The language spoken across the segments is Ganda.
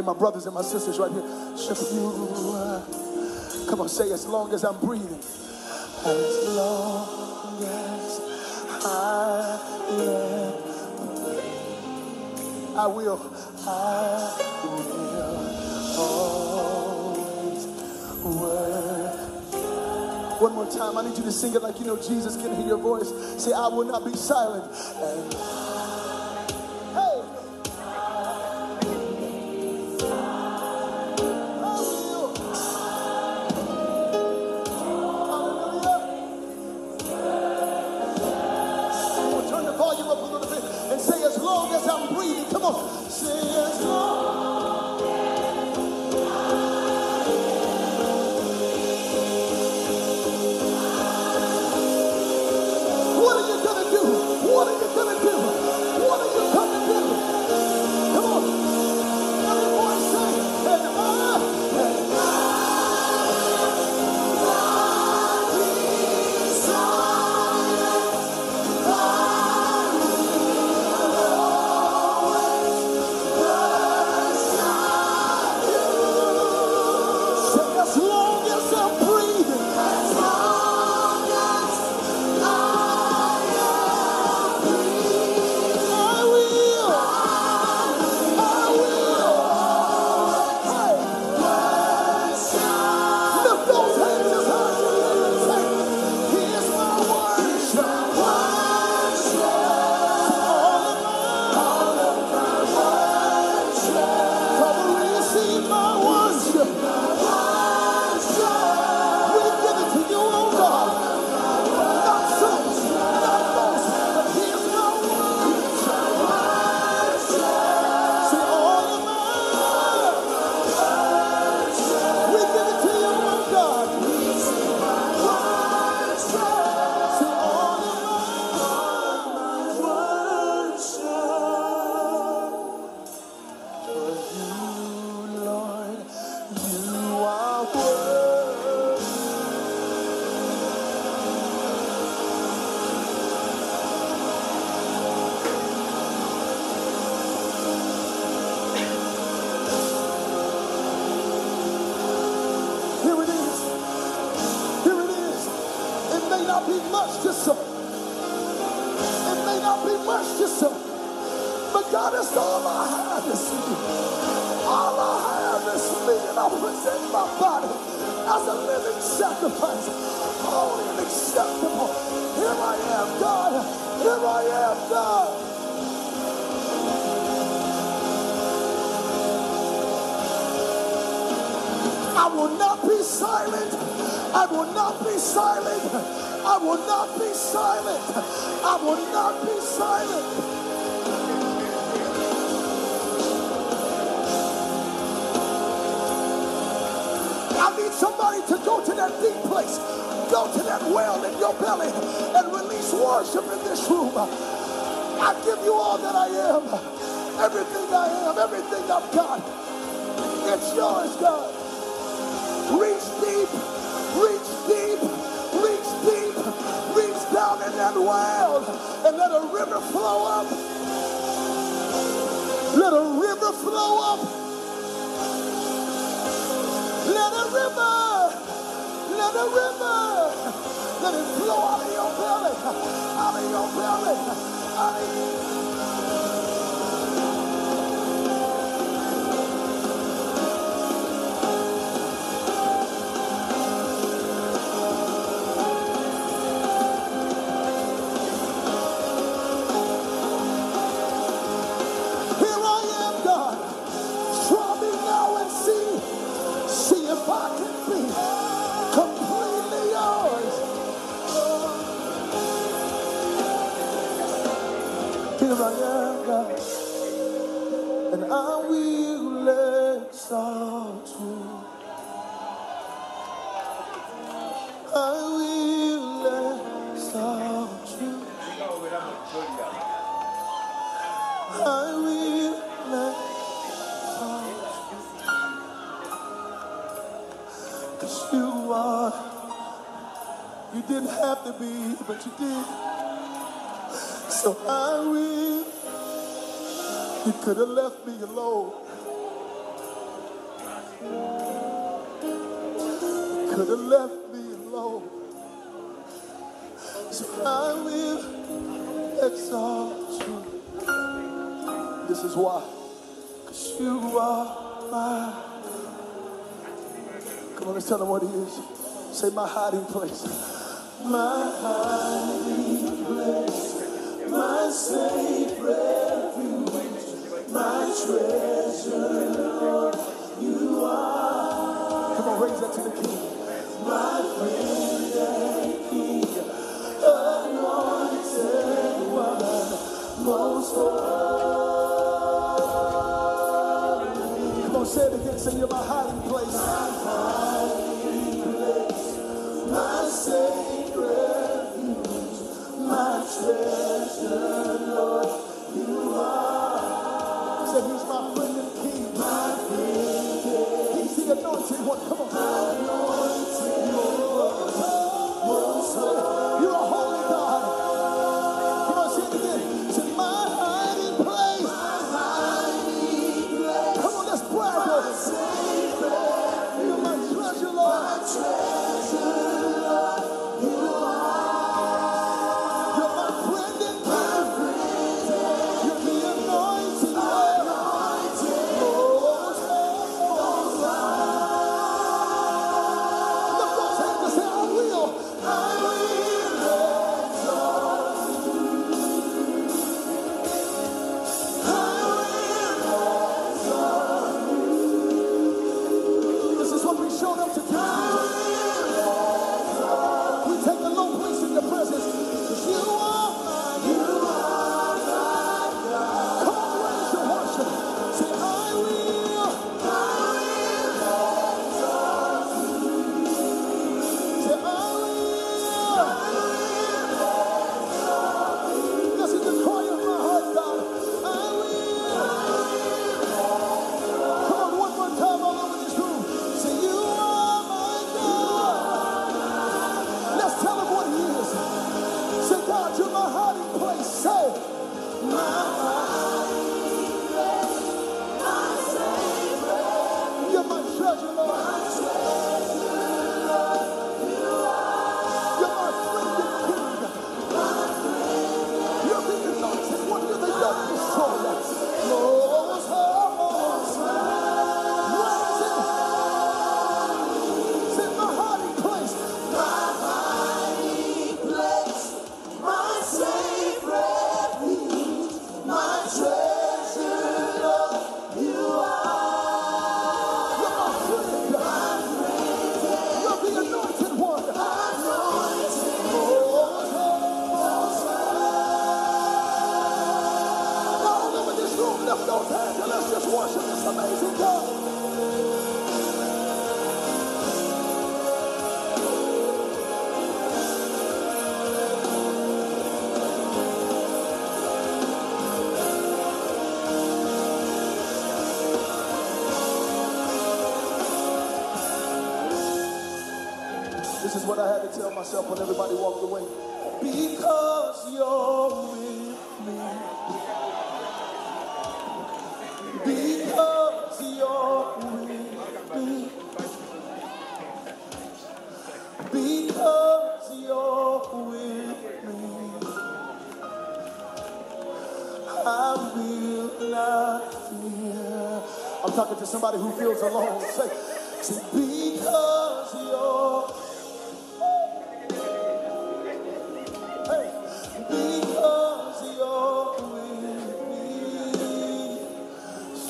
need my brothers and my sisters right here. Uh, come on, say as long as I'm breathing. As long as I am. I will. I will always work. One more time, I need you to sing it like you know Jesus can hear your voice. Say, I will not be silent. today. So I will. You could have left me alone. Could have left me alone. So I will exalt you. This is why. Because you are my. Come on, let's tell them what he is. Say, my hiding place my hiding place, my safe refuge, my treasure, Lord, you are. Come on, raise that to the King. My friend. Say, my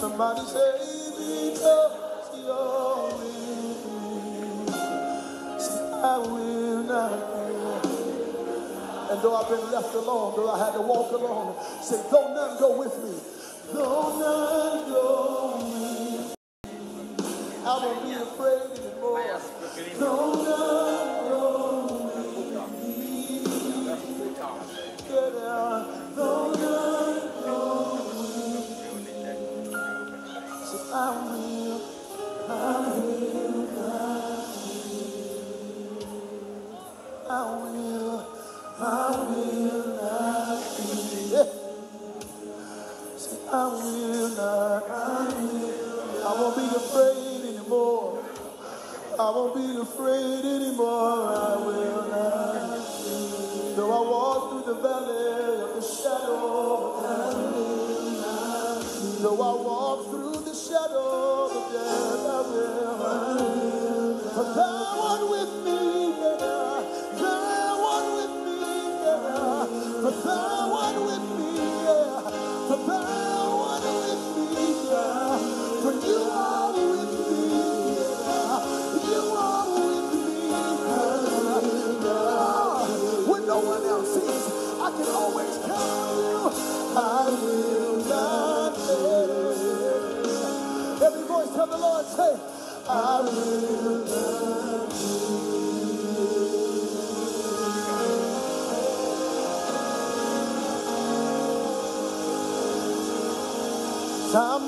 Somebody say because you're with me. See, I will not. And though I've been left alone, though I had to walk alone, say, 我们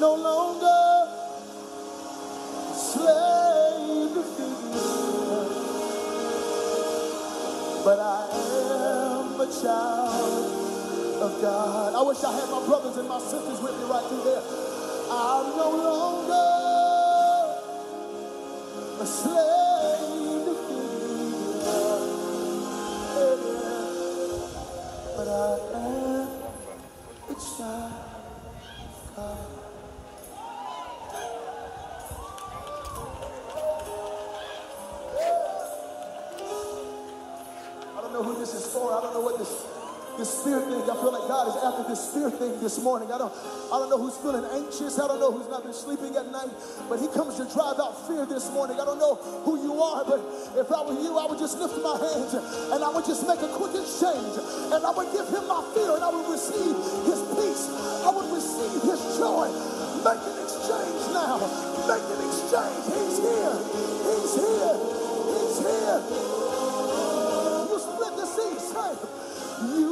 no longer slave to fear, but I am a child of God. I wish I had my brothers and my sisters with me right through there. I'm no longer a slave this spirit thing. I feel like God is after this spirit thing this morning. I don't I don't know who's feeling anxious. I don't know who's not been sleeping at night, but he comes to drive out fear this morning. I don't know who you are, but if I were you, I would just lift my hands and I would just make a quick exchange and I would give him my fear and I would receive his peace. I would receive his joy. Make an exchange now. Make an exchange. He's here. He's here. He's here. You split the sea, say. You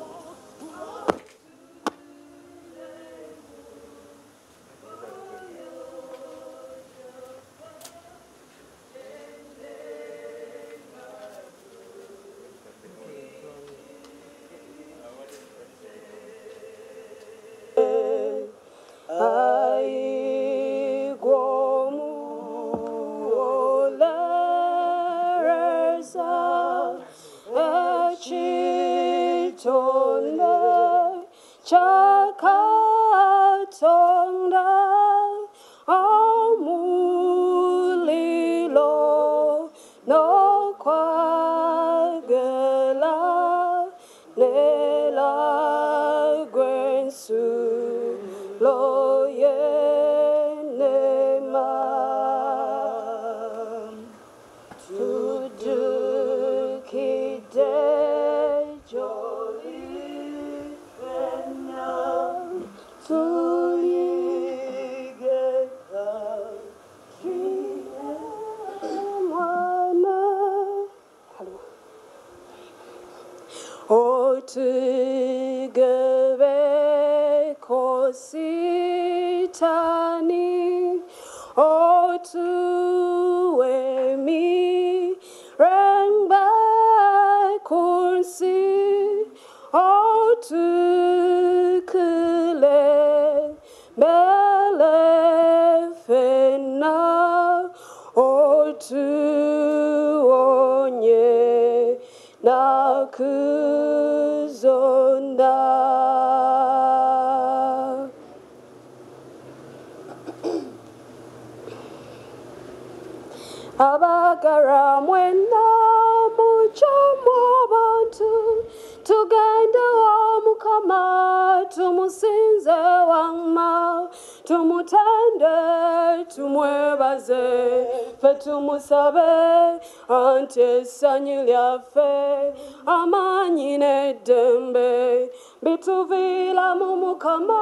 mukama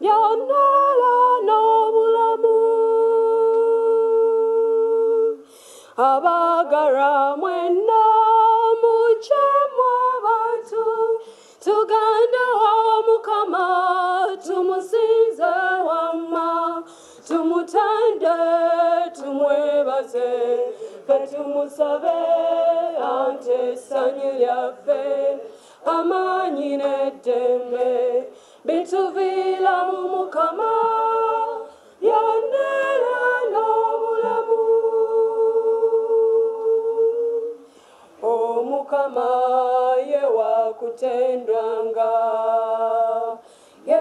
byonna n'obulamu abagara mwenna mucamu abantu tuganda omukama tumusinze wama tumutende tumwebaze ffe wakutendwanga ye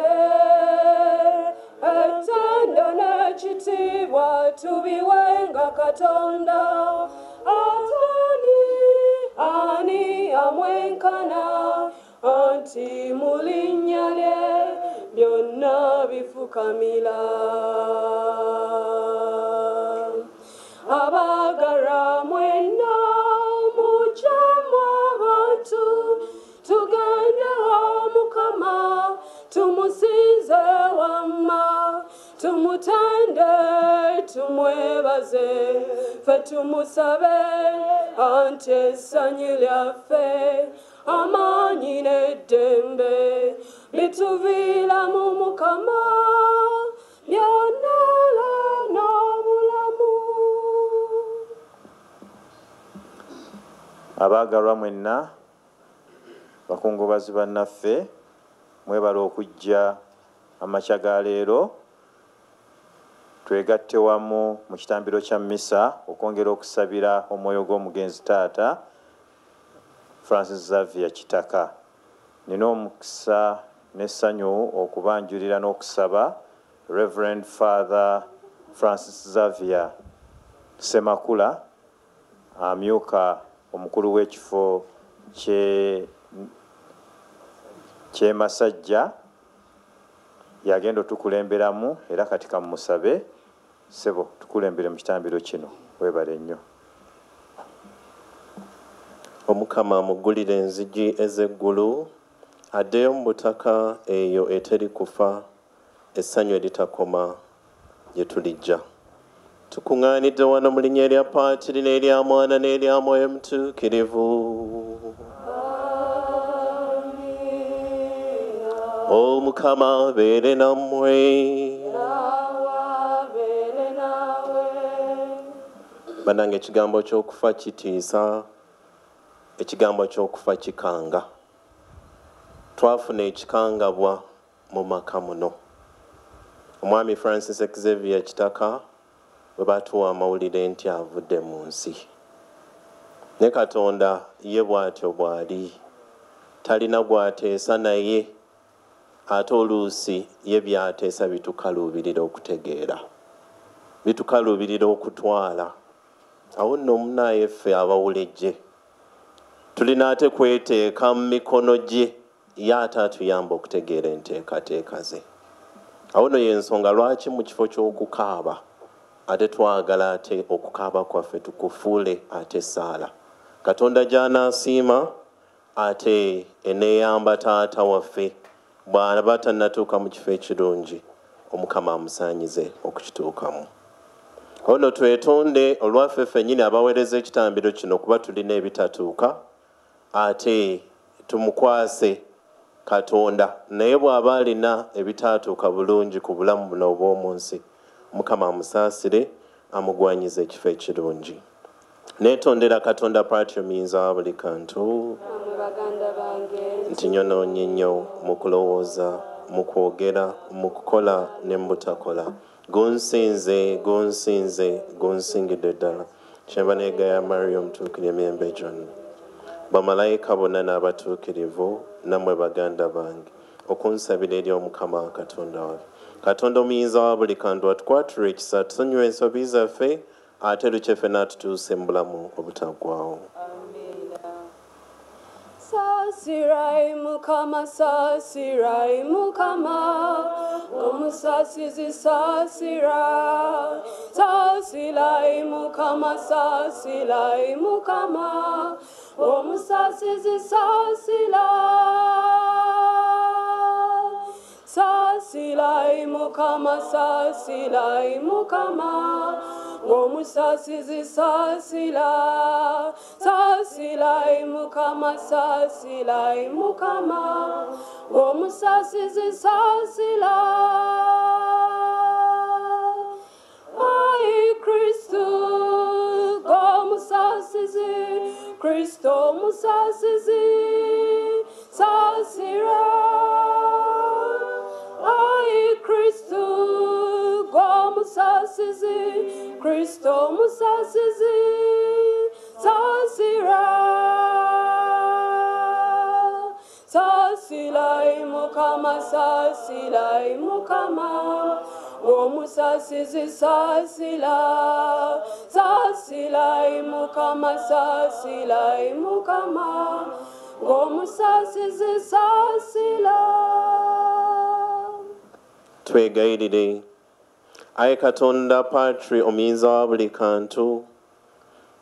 ettendo n'ekitiibwa tubiwenga katonda. Atani ani amwenkana. Anti mu linnya lye byonna bifukamira wamma tumutende tumwebaze ffe tumusabe anti essanyu lyaffe amaanyi n'eddembe. Bituviira mu mukama byonala n'obulamu. Abaagalwa mwenna bakungubazi bannaffe mwebala okujja amakya ga leero twegatte wamu mu kitambiro kya mmisa okwongera okusabira omwoyo gw'omugenzi taata francis xavier kitaka. Nina omukisa n'essanyu okubanjulira n'okusaba reverend father francis xavier semakula amyuka omukulu w'ekifo kye- kyemasajja yagenda otukulemberamu era kati kamumusabe sebo tukulembere mu kitambiro kino webale nnyo. Omukama amuggulire enzigi ez'eggulu addeyo mu butaka eyo eteri kufa essanyu eritakoma gye tulijja. Tukuŋŋaanidde wano mu linnya erya paatiri n'erya mwana n'erya mwoyo mutuukirivu abeere nammwe awabeere naawe bannange ekigambo ky'okufa kitiisa ekigambo ky'okufa kikanga twafuna ekikangabwa mu maka muno omwami francis xavier kitaka bwe batuwa amawulire nti avudde mu nsi ne katonda ye bw'atyo bw'ali talina gw'ateesa naye ate oluusi ye by'ateesa bitukaluubirira okutegeera. Bitukaluubirira okutwala. Awo nno omunaaye ffe abawulejje tulina ate kweteeka mu mikono gye ye ate atuyamba okutegeera enteekateeka ze. Awo nno yensonga lwaki mu kifo ky'okukaaba ate twagala ate okukaaba kwaffe tukufuule ate saala katonda gy'anaasiima ate eneeyamba taata waffe bw'aba tannatuuka mu kifo ekirungi omukama amusaanyize okukituukamu. Ono twetonde olwaffe ffennyini abaweereza ekitambiro kino kuba tulina ebitatuuka ate tumukwase katonda. Naye bw'aba alina ebitatuuka bulungi ku bulamu buno obw'omu nsi mukama amusaasire amugwanyiza ekifo ekirungi neetondera katonda patyo muyinza wa buli kantu. Nti nyonoonye nnyo mu kulowooza mu kwogera mu kukola ne mu butakola. Gunsinze gunsinze gunsingidde ddala. Kyemba neegaya mario omutuukiri emyembe gyonna bamalayika bonna n'abatuukirivu nammwe baganda bange. Okunsabira eri omukama katonda waffe. Katonda omuyinza wa buli kantu atukwatira ekisa tusonyiwa ensobi zaffe ate lukyefe n'atutuuse mu bulamu obutaggwawo Sasirai mukama sasirai mukama. Omusasizi sasira. Sasirai mukama sasirai mukama. Omusasizi sasira. Sasirai mukama sasirai mukama ng'omusasizi sasira sasirai mukama sasirai mukama ng'omusasizi sasira ai kristu ng'omusasizi kristo sasilai mukama sasilai mukama. Ngomusasizi sasila sasilai mukama sasilai mukama. Ngomusasizi sasila twegayirire aye katonda patri omuyinza wa buli kantu.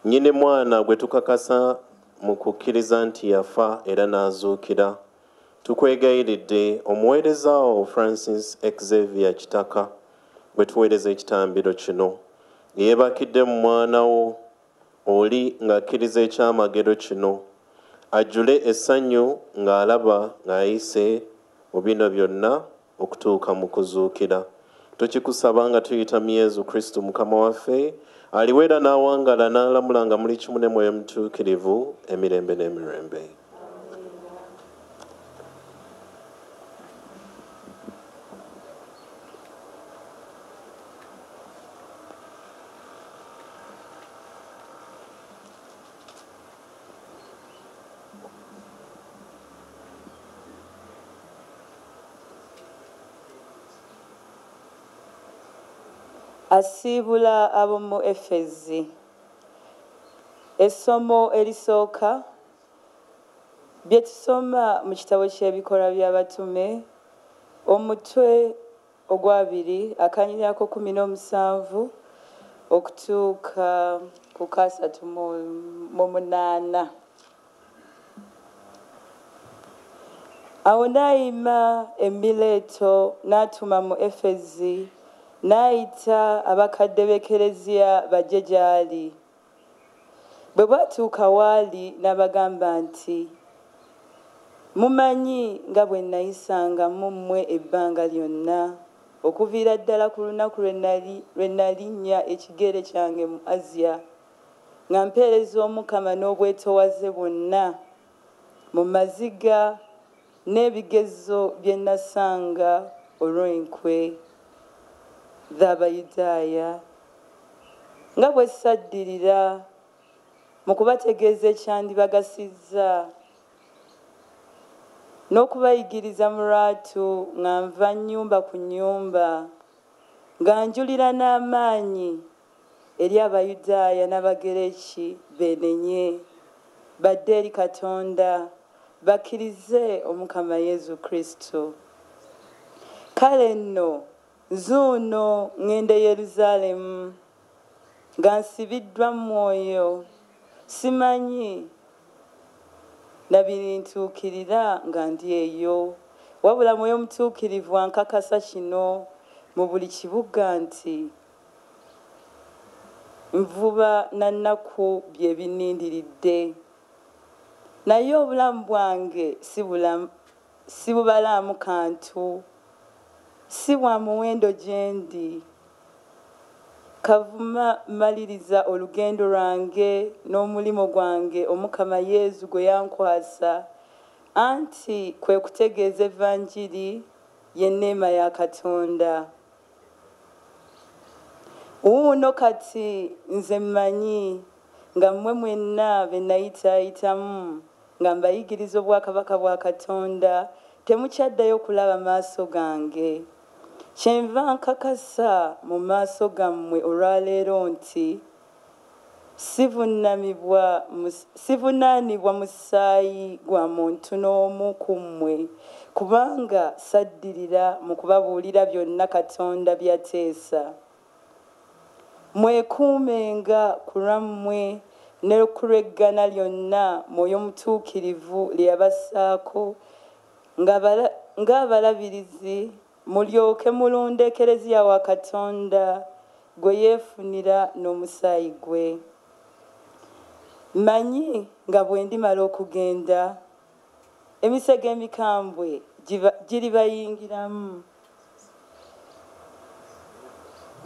Nyine mwana gwe tukakasa mu kukkiriza nti yafa era n'azuukira tukwegayiridde omuweereza wo francis xavier kitaka gwe tuweereza ekitambiro kino. Yeebakidde mu mwana wo oli ng'akkiriza ekyamagero kino. Ajjule essanyu ng'alaba ng'ayise mu bino byonna okutuuka mu kuzuukira. Tukikusaba nga tuyita mu yezu kristo mukama waffe aliweera n'awangala n'alamula nga muli kimu ne mwoyo mutuukirivu emirembe n'emirembe asiibula ab'omu efezi. Essomo erisooka bye tusoma mu kitabo ky'ebikolwa by'abatume omutwe ogwabiri akanyirako kumi n'omusanvu okutuuka ku kasatu mu- mu munaana. Awo n'ayima emileeto n'atuma mu efezi n'ayita abakadde b'ekereziya bajje gy'ali. Bwe bwatuuka waali n'abagamba nti mumanyi nga bwe nayisanga mu mmwe ebbanga lyonna okuviira ddala ku lunaku lwe nali- lwe nalinnya ekigere kyange mu asiya nga mpeereza omukama n'obwetowaze bwonna mu maziga n'ebigezo bye nasanga olw'enkwe z'abayudaaya nga bwe saddirira mu kubategeeza ekyandibagasizza n'okubayigiriza mu lwatu nga nva nnyumba ku nnyumba nga njulira n'amaanyi eri abayudaaya n'abagereki beenenye badde eri katonda bakkirize omukama yezu kristo. Kale nno zuuno ŋŋenda e yerusaalemu nga nsibiddwa mwoyo. Simanyi nabirintuukirira nga ndi eyo. Wabula mwoyo mutuukirivu ankakasa kino mu buli kibuga nti nvuba na nnaku bye binindiridde. Naye obulamu bwange si bubalaamu kantu si bwa muwendo gye ndi kavuma maliriza olugendo lwange n'omulimu gwange omukama yezu gwe yankwasa. Anti kwe kutegeeza evanjiri y'enneema ya katonda. Wuuno kati nze mmanyi nga mmwe mwenna be nayitaayitamu nga mbayigiriza obwakabaka bwa katonda temukyaddayo kulaba maaso gange kyenva nkakasa mu maaso gammwe olwaleero nti sivunaanibwa musaayi gwa muntu n'omu ku mmwe kubanga saddirira mu kubabuulira byonna katonda byateesa. Mwekuumenga ku lwammwe ne ku lw'eggana lyonna mwoyo mutuukirivu lye yabassaako ng'abala- ng'abalabirizi mulyoke mulonda ekereziya wa katonda gwe yeefunira n'omusaayi gwe. Mmanyi nga bwe ndimala okugenda emisege emikambwe giribayingiramu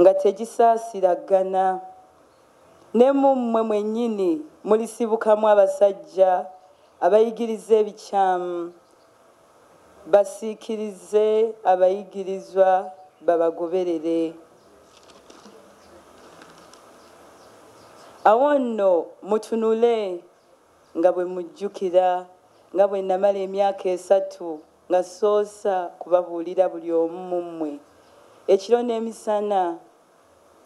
nga tegisaasiragana. Ne mu mmwe mwennyini mulisibukamu abasajja abayigiriza ebikyamu basiikirize abayigirizwa babagoberere. Awo nno mutunule nga bwe mujjukira nga bwe namala emyaka esatu nga soosa kubabuulira buli omu mu mmwe. Ekiro n'emisana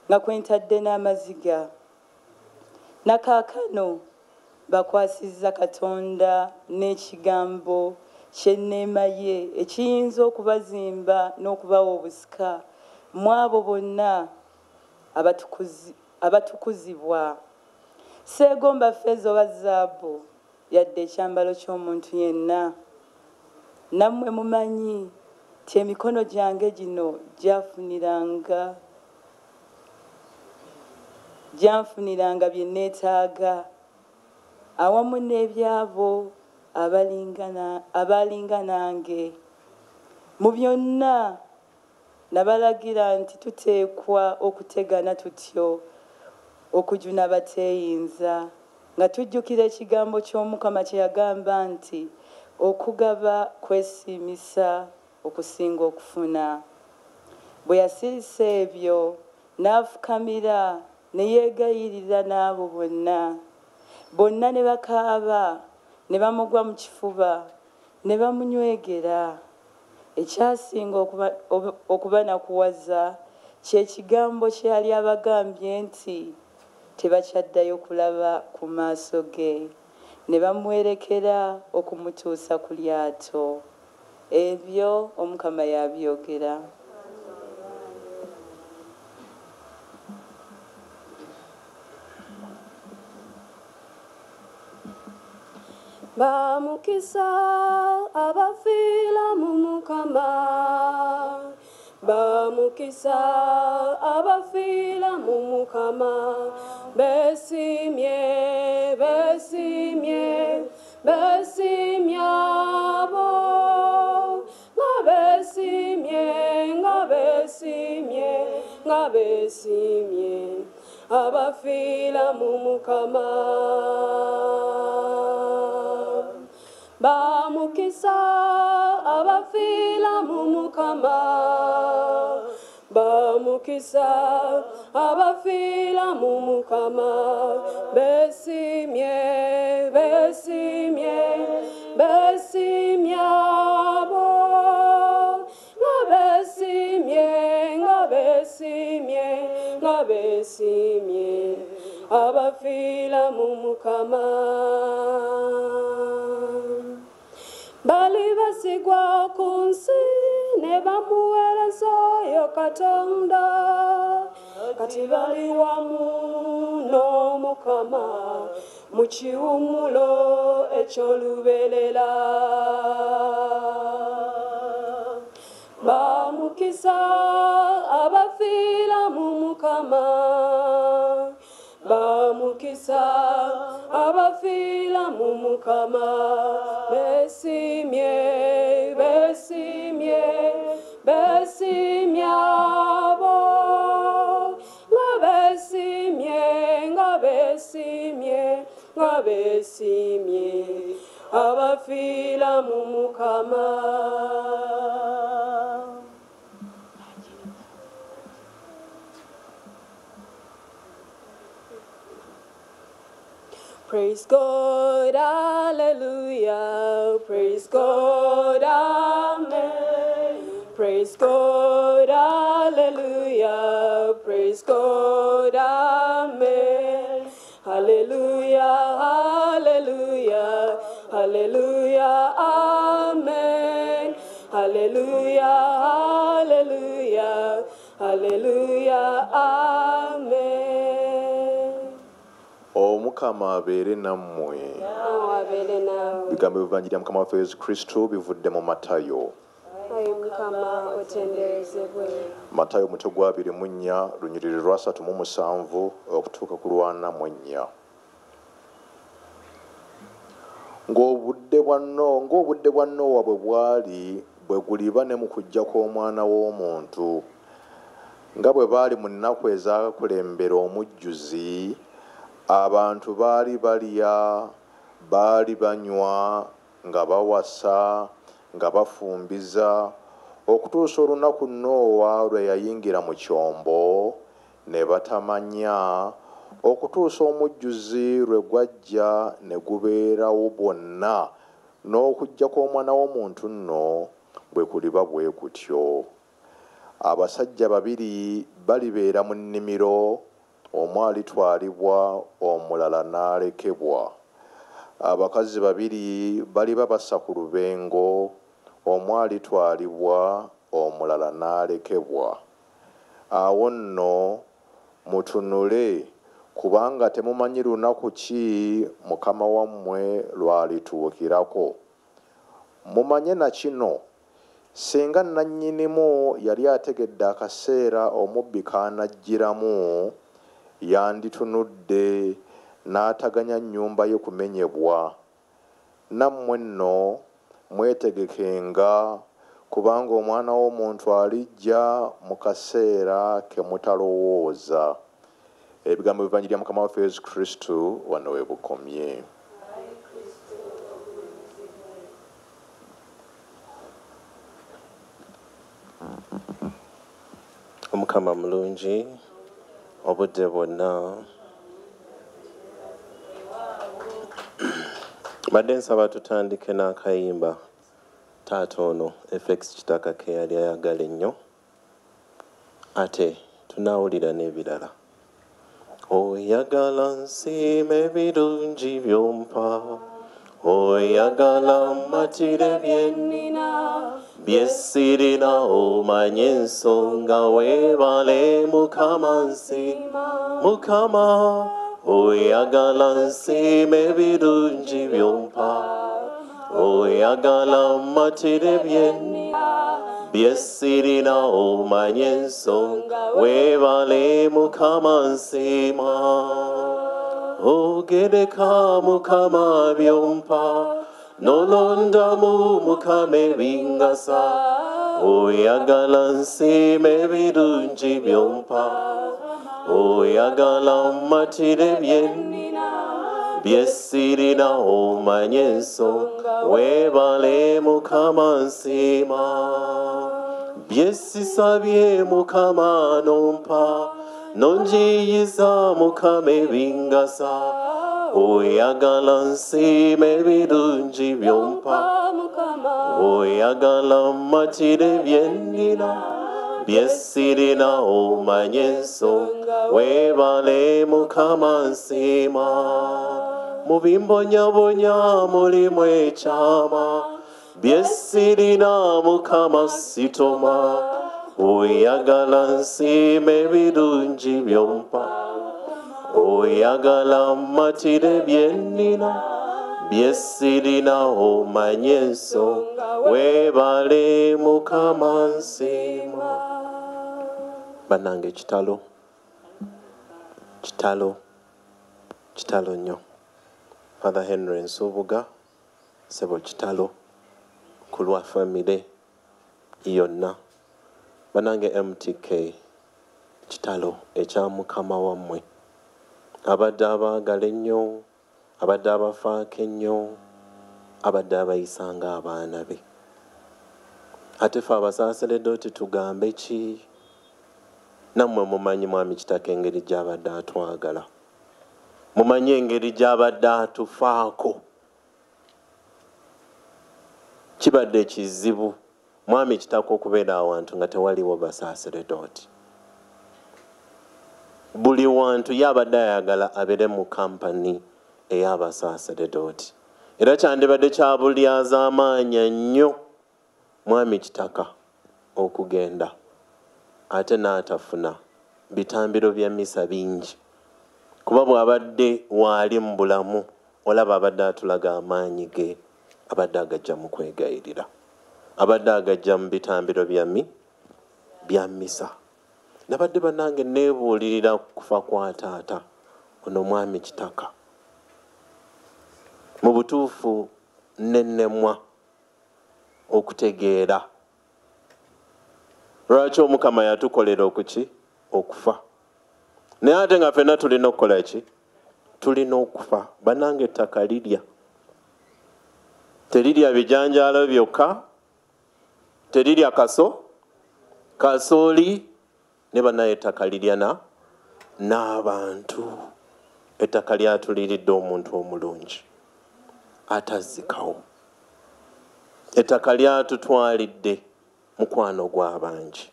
nga kwentadde n'amaziga. Nakaakano bakwasizza katonda n'ekigambo ky'enneema ye ekiyinza okubazimba n'okubawa obusika. Mu abo bonna abatukuzi- abatukuzibwa seegomba feeza oba zaabu yadde ekyambalo ky'omuntu yenna. Nammwe mumanyi ti emikono gyange gino gyafuniranga gyanfuniranga bye neetaaga. Awamu n'ebyabo abalinga nange mu byonna nabalagira nti tuteekwa okutegana tutyo okujuna bateeyinza nga tujjukira ekigambo ky'omukama kye yagamba nti okugaba kwesiimisa okusinga okufuna. Bwe yasirisa ebyo n'afukamira ne yeegayirira n'abo bonna. Bonna ne bakaaba ne bamugwa mu kifuba ne bamunywegera. Ekyasinga okuba- obu- okubanakuwaza kye kigambo kye yali abagambye nti tebakyaddayo kulaba ku maaso ge. Ne bamuwerekera okumutuusa ku lyato. Ebyo omukama yabyogera bamukisa abafiira mu mukama. Bamukisa abafiira mu mukama. Besimye besimye besimye abo nga besimye nga besimye nga besimye. Abafiira mu mukama bamukisa abafiira mu mukama bamukisa abafiira mu mukama besimye besimye besimye abo nga besimye besimye nga besimye. Abafiira mu mukama bali basigwa ku nsi ne bamuweereza oyo katonda. Kati bali wamu n'omukama mu kiwummulo eky'olubeerera. Bamukisa abafiira mu mukama bamukisa abafiira mu mukama. Besimye besimye besimye abo nga besimye nga besimye nga mukama Praise God, hallelujah. Praise God, amen. Praise God, hallelujah. Praise God, amen. Hallelujah, hallelujah. Hallelujah, amen. Hallelujah, hallelujah. Hallelujah, amen. Omukama abeere nammwe. Bigambo ebivanjirya mukama waffe yesu kristo bivudde mu matayo. Matayo omutwe gwa abiri mu nnya lunyiriri lwasatu mu musanvu okutuuka ku lwana mu ennya ng'obudde bwa ng'obudde bwa noowa bwe bwali bwe guliba ne mu kujja kw'omwana w'omuntu. Nga bwe baali mu nnaku ezaakulembera omujjuzi abantu baali balya baali banywa nga bawasa nga bafumbiza. Okutuusa olunaku noowa lwe yayingira mu kyombo ne batamanya. Okutuusa omujjuzi lwe gwajja ne gubeerawo bwonna n'okujja kw'omwana w'omuntu nno bwe kuliba bwe kutyo abasajja babiri balibeera mu nnimiro omu alitwalibwa omulala n'alekebwa. Abakazi babiri baliba bassa ku lubengo omu alitwalibwa omulala n'alekebwa. Awo nno mutunule kubanga temumanyi lunaku ki mukama wammwe lwalituukirako. Mumanye na kino singa nannyinimu yali ategedde akaseera omubbi kaanajjiramu yanditunudde n'ataganya nnyumba ye kumenyebwa. Nammwe nno mwetegekenga kubanga omwana w'omuntu alijja mu kaseera ke mutalowooza. Ebigambo bivanjirya mukama waffe yesu kristu wano we bukomye. Omukama mulungi obudde bwonna. Badde nsaba tutandike n'akayimba. Taata ono fx kitaka ke yali ayagala ennyo. Ate tunaawulira n'ebirala. Oyagala nsiima ebirungi byompa oyagala mmatire byennina byesirina omanye ensonga weebale mukama. Nsiima mukama oyagala nsiima ebirungi byompa. Oyagala mmatire byennina byesirina omanye ensonga weebale mukama nsiima ogereka mukama byompa nolondamu mukama ebingasa oyagala nsiima ebirungi byompa oyagala mmatire byennina byesirina omanye ensonga weebale mukama nsiima byesisabye mukama nompa nonjiyiza mukama ebingasa oyagala nsiima ebirungi byompa oyagala mmatire byennina byesirina omanye ensonga weebale mukama nsiima mubimbonyabonya mulimu ekyama byesirina mukama sitoma oyagala nsiima ebirungi byompa. Oyagala mmatire byennina byesirina omanye ensonga weebale mukama nsiima bannange kitalo. Kitalo. Kitalo nnyo. Father henry nsubuga sebo kitalo ku lwa famire yonna bannange mtk kitalo ekya mukama wammwe. Abadde abaagala ennyo abadde abafaako ennyo abadde abayisanga abaana be. Ate fe abasaaseredde oti tugambe ki? Nammwe mumanyi mwami kitaka engeri gy'abadde atwagala. Mumanyi engeri gy'abadde atufaako. Kibadde ekizibu mwami kitaka okubeera awantu nga tewaliwo basaaseredoti buli wantu yabadde ayagala abeere mu kampani ey'abasaaseredoti era kyandibadde kyabulyaza amaanya nnyo mwami kitaka okugenda ate n'atafuna bitambiro bya misa bingi. Kuba bw'abadde waali mu bulamu olaba abadde atulaga amaanyi ge abadde agajja mu kwegayirira abadde agajja mu bitambiro bya mi bya misa. Nabadde bannange neebuulirira kufa kwa taata ono mwami kitaka. Mu butuufu nennemwa okutegeera. Lwaki omukama yatukolera okuki? Okufa. Naye ate nga ffenna tulina okukola ki? Tulina okufa. Bananga ettaka lirya. Terirya bijanjaalo byokka terirya kaso. Kasooli ne banaye ettaka lirya na n'abantu. Ettaka lyatuliridde omuntu omulungi atazikawo ettaka lyatutwalidde mukwano gw'abangi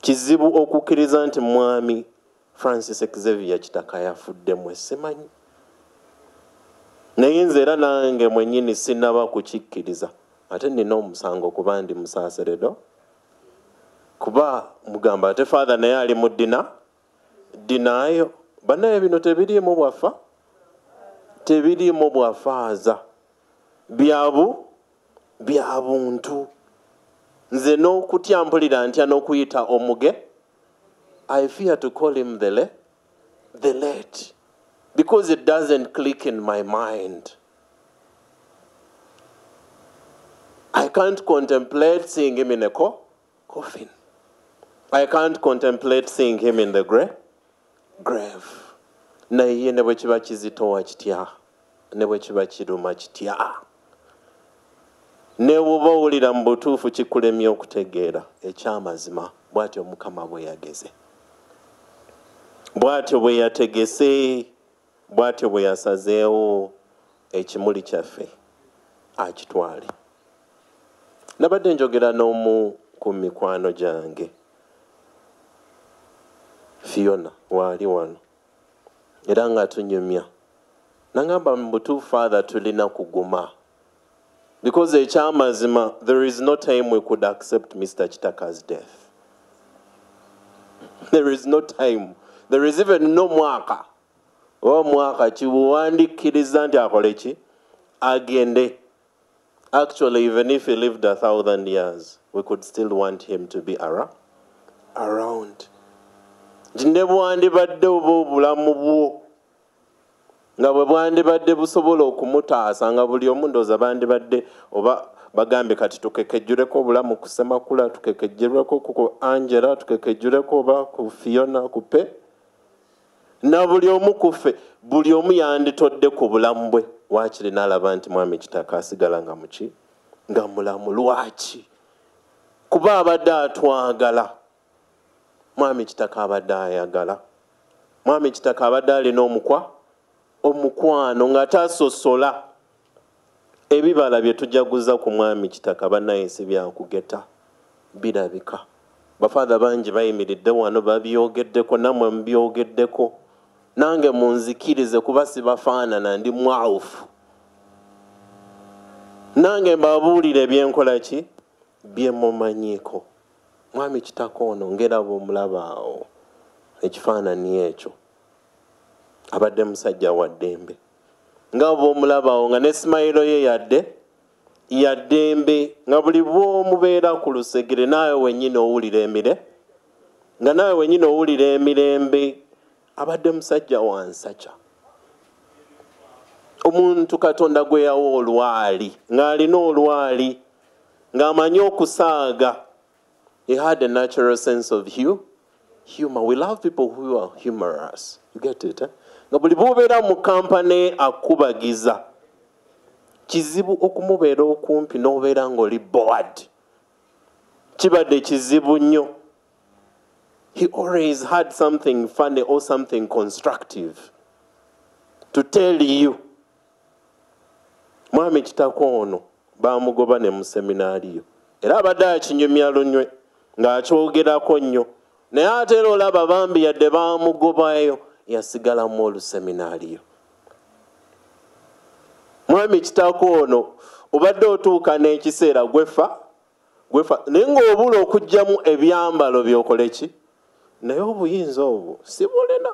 kizibu okukkiriza nti mwami francis xavier kitaka yafuddemu esimanyi naye nze era nange mwenyini sinaba kukikkiriza ate nina omusango kuba ndi musaaseredo kuba mugamba ate fathe naye ali mu ddina ddinaayo banaye bino tebiriimu bwafa tebiriimu bwafaaza. Byabu bya buntu. Nze n'okutya mpulira ntya n'okuyita omuge? I fear to call him the, le, the late because it doesn't click in my mind i can't contemplate seeing him in a co- coffin. I can't contemplate seeing him in the gra- grave. Naye ne bwe kiba kizitowa kitya? Ne bwe kiba kiruma kitya? Ne bw'oba owulira mu butuufu kikulemye okutegeera ekyamazima bw'atyo mukama bwe yageze. Bw'atyo bwe yategese bw'atyo bwe yasazeewo ekimuli kyaffe akitwale nabadde njogera n'omu ku mikwano gyange. Fiona waali wano. Era nga tunyumya nagamba mu butuufu father tulina kuguma. Because ekyamazima there is no time we could accept mr kitaka's death. There is no time. There is even no mwaka. Oba mwaka kibuwandikkiriza nti akole ki? Agende actually even if he lived a thousand years we could still want him to be ara around. Ne bwandibadde oba obulamu bwo. Nga bwe bwandibadde busobola okumutaasa nga buli omu ndooza bandibadde oba bagambe kati tukekejjuleko obulamu ku semakula tukekejjuleko ku angela tukekejjuleko oba ku fiona ku pe. Na buli omu ku ffe buli omu yanditodde ku bulamu bwe waakiri n'alaba nti mwami kitaka asigala nga muki nga mulamu lwaki? Kuba abadde atwagala. Mwami kitaka abadde ayagala. Mwami kitaka abadde alina omukwa omukwano nga tasosola. Ebibala bye tujaguza ku mwami kitaka bannaye si byakugeta birabika. Bafaatha bangi bayimiridde wano babyogeddeko nammwe mubyogeddeko nange munzikirize kuba sibafaanana ndi mwawufu. Nange mbabuulire byenkola ki? Byemumanyiiko mwami kitaka ono ngeraba omulabaawo ekifaanani ekyo. Abadde musajja wa ddembe. Nga bwomulabaawo nga ne simayiro ye yadde yaddembe nga buli bwomubeera ku lusegere naawe wenyini owulira emire nga naawe wenyini owulira emirembe abadde musajja wansakya omuntu katonda gwe yawa olwali ng'alina olwali ng'amanyi okusaaga he had a natural sense of hu humor. We love people who are humorous. You get it eh? nga buli bwobeera mu kampane akubagiza kizibu okumubeera okumpi n'obeera ng'oli board kibadde kizibu nnyo he always had something funny or something constructive to tell you. Mwami kitako ono bamugoba ne mu seminaariyo era abadde akinyumya lunywe ng'akyogerako nnyo. Naye ate era olaba bambi yadde bamugobayo yasigalamu oluseminaariyo mwami kitako ono obadde otuuka n'ekiseera gwefa gwefa naye ng'obula okugjamu ebyambalo byokole ki naye obuyinza obwo sibulina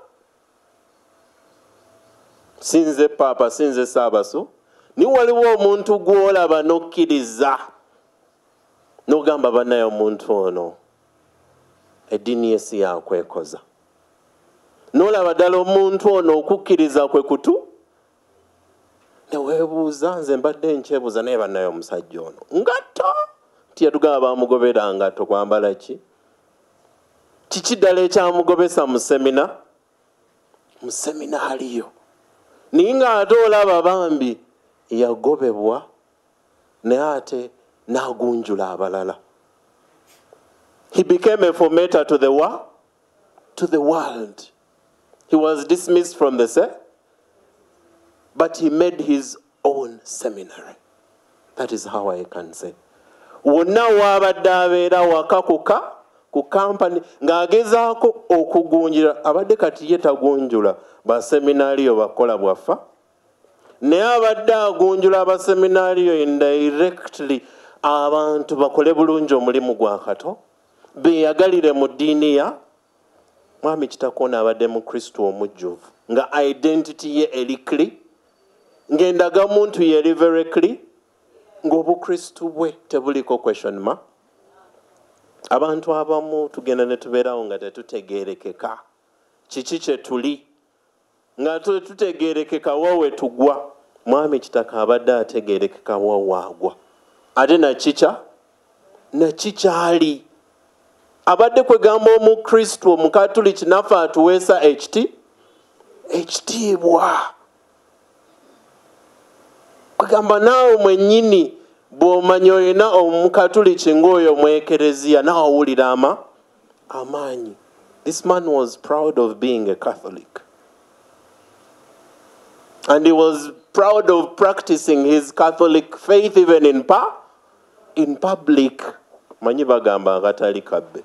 sinze paapa sinze saabasu ni waliwo omuntu gw'olaba n'okkiriza n'ogamba bannaye omuntu ono eddiini ye si yakwekoza n'olaba ddala omuntu ono okukkiriza kwe kutu? Neweebuuza nze mbadde nkyebuuza naye bannaye omusajja ono. Ngatto! Nti yatugamba bamugobera ngatto kwambala ki kiki ddala ekyamugobesa mu semina mu seminaaliyo naye ng'ate olaba bambi yagobebwa naye ate n'agunjula abalala. He became a fomenter to the, wa- to the world. He was dismissed from the set but he made his own seminary. That is how i can say. Wonna waabadde abeera ku kampani ng'agezaako okugunjula abadde kati ye tagunjula baseminaariyo bakola bwaffa. Naye abadde agunjula abaseminaariyo indirectly abantu bakole bulungi omulimu gwa kato. Beyagalire mu ddiini ya mwami kitakoona abadde mu kristo omujjuvu nga identity ye eri kli ng'endagamuntu ye eri very clear ng'obukristu bwe tebuliko question ma abantu abamu tugenda ne tubeerawo nga tetutegeerekeka. Kiki kye tuli? Nga tetutegeerekeka wa we tugwa? Mwami kitaka abadde ategeerekeka wa waagwa ate nakikya nakikyali abadde kwegamba omukristu omukatuliki naffe atuweesa ekiti ekitiibwa kwegamba naawe mwennyini bw'omanya olina omukatuliki ng'oyo mwekereziya naawe owulira ama this man was proud of being a catholic. And he was proud of practicing his catholic faith even in, pa in public. Manyi bagamba akatali kabbe.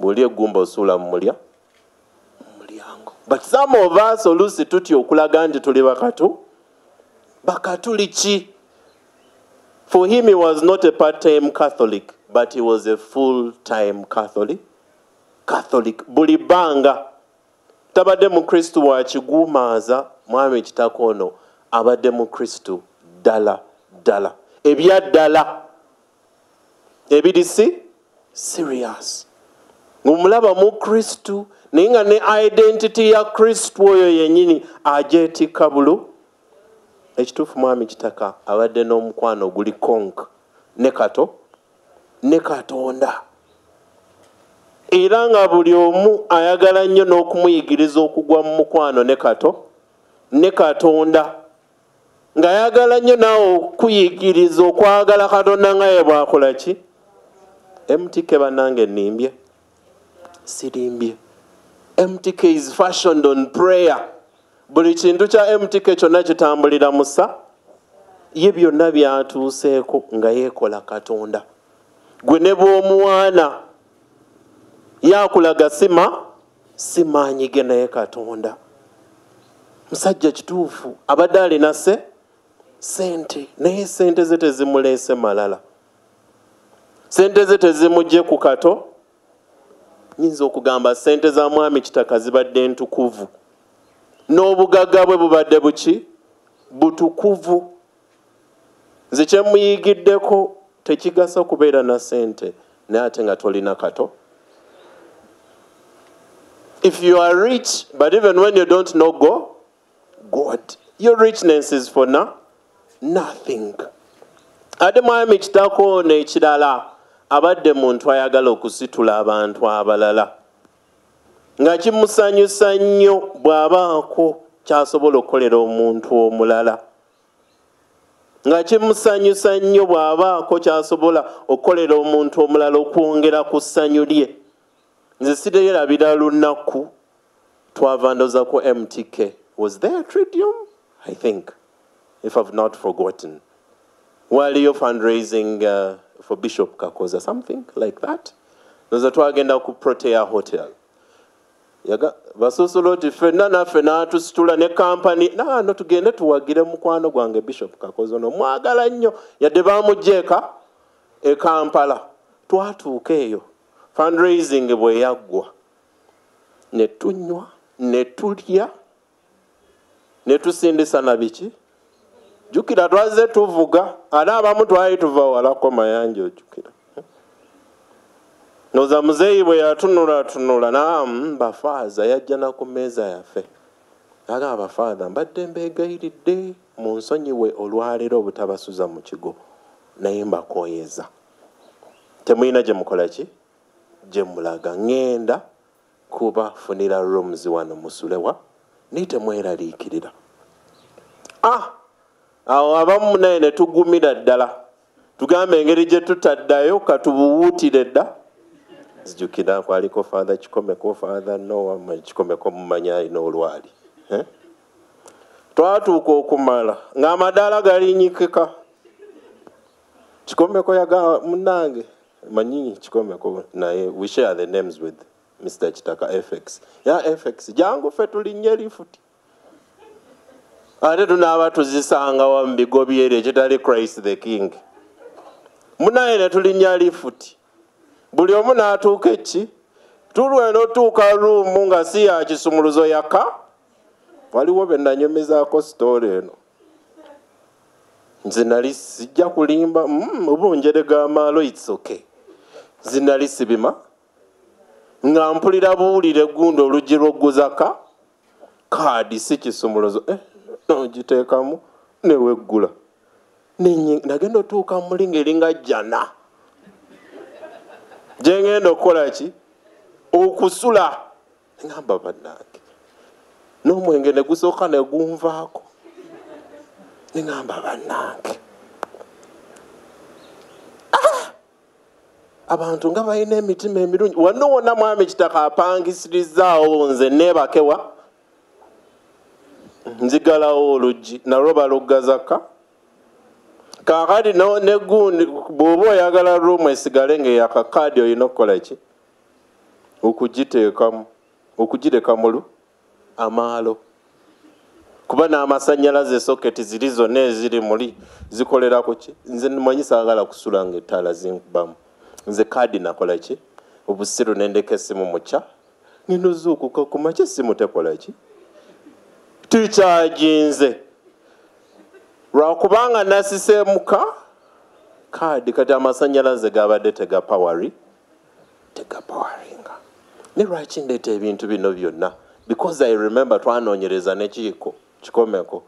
Bwoli eggumba osuula mu mulya? Mu mulyango. But some of us oluusi tutya okulaga nti tuli bakatu for him he was not a part-time catholic but he was a full-time catholic. Catholic. Buli bbanga tabadde mukristu wakiguumaaza mwami kitako ono abadde mukristu ddala ddala ebyaddala ebiri si? Serious. Ng'omulaba mu kristu naye nga ne identity ya kristu oyo yennyini agyetikka bulu ekituufu mwami kitaka abadde n'omukwano guli konk ne kato ne katonda. Era nga buli omu ayagala nnyo n'okumuyigiriza okugwa mu mukwano ne kato ne katonda. Ng'ayagala nnyo naawe okuyigiriza okwagala katonda nga ye bwakola ki? Mtk bannange nimbye sirimbye. Mtk is fashioned on prayer buli kintu kya mtk kyonna kitambulira musa ye byonna byatuuseeko nga yeekola katonda. Gwe ne bw'omuwaana yakulaga sima simaanyige naye katonda. Musajja kituufu abadde alina se sente naye sente ze tezimuleese malala. Sente ze tezimugye ku kato nyinza okugamba sente za mwami kitaka zibadde ntukuvu n'obugagga bwe bubadde buki? Butukuvu. Nze kyemuyigiddeko tekigasa kubeera na sente naye ate nga tolina kato. If you are rich but even when you don't know go god your richness is for na nothing. Ate mwami kitako n'ekirala abadde muntu ayagala okusitula abantu abalala nga kimusanyusa nnyo bw'abaako kyasobola okukolera omuntu omulala. Nga kimusanyusa nnyo bw'abaako kyasobola okukolera omuntu omulala okwongera ku ssanyu lye. Nze sireerabira lunaku twava ndoza ku mtk was there tridium i think if i've not forgotten. Waliyo fundraising uh, for bishop kakoza something like that. Ndoza twagenda ku protea hotel yaga basosoloti ffenna naffe n'atusitula ne kampani. Naano tugende tuwagire mukwano gwange bishop kakoza ono mwagala nnyo. Yadde bamugjeeka e kampala. Twatuuka eyo. Fundraising bwe yaggwa. Ne tunywa ne tulya. Ne tusindisa na biki? Jjukira twazze tuvuga. Ate abamu twali tuva walako mayanja ojjukira noza muzeeyi bwe yatunulatunula naamu bafaaza yajja na ku mmeeza yaffe. Agamba bafaaza mbadde mbeegayiridde mu nsonyiwe olwaleero obutabasuza mu kigo naye mbakooyeza. Temulina gye mukola ki? Gye mulaga ŋŋenda kubafunira rooms wano musulewa naye temweraliikirira. Ah! Awo abamu naye ne tugumira ddala. Tugambe engeri gye tutaddayo katubuwuutire dda zijjukira kwaliko fatha kikomeko fatha noa kikomeko mumanyi alina olwali twatuuka okumala ng'amadaala galinyikika kikomeko yaga munange manyi kikomeko naye we share the names with mr kitaka fx ya fx jangu ffe tulinnya lifuti ate tunaaba tuzisangawa mu bigo byeri ekitali christ the king. Munaye ne tulinnya lifuti buli omu n'atuuka eki? Tulwe n'otuuka ruumu nga si ya kisumuluzo yaka? Waliwo be nanyomezaako sitooli eno. Nze nali sijja kulimba mm, obunjerega amaalo its okay. Nze nali sibima. Nga mpulira buwulire gundi oluggi lw'ogguzaka kaadi si kisumuluzo. Eh, nogiteekamu neweggula nagenda otuuka muli ngaeringa jana gyengenda okukola ki? Okusula. Ngamba bannange n'omwenge ne gusooka ne gunvaako. Neŋamba bannange. Ah! abantu nga balina emitima emirungi. Wano wonna mwami kitaka apangisirizaawo nze neebakewa. Nzigalawo oluggi nalwo baluggazaka kakati no- ne gundi bw'oba oyagala ruumu esigale ngaeyakakaadi olina okukola ki? Okugiteekamu okugireka mulu amaalo. Kuba n'amasanyalaze soketi ziri zonna eziri muli zikolera ku ki? Nze manyi saagala kusula nga ettaala zinkubamu. Nze kaadi nakola ki? Obusiru nendeka essimu mukya ninozuukuka kumaki essimu tekola ki? Tikyaginze lwakubanga nasiseemuka kaadi kati amasanyalaze gabadde tegapawari tegapawaringa. Ne lwaki ndeeta ebintu bino byonna? Because i remember twanoonyereza nekiiko kikomeko.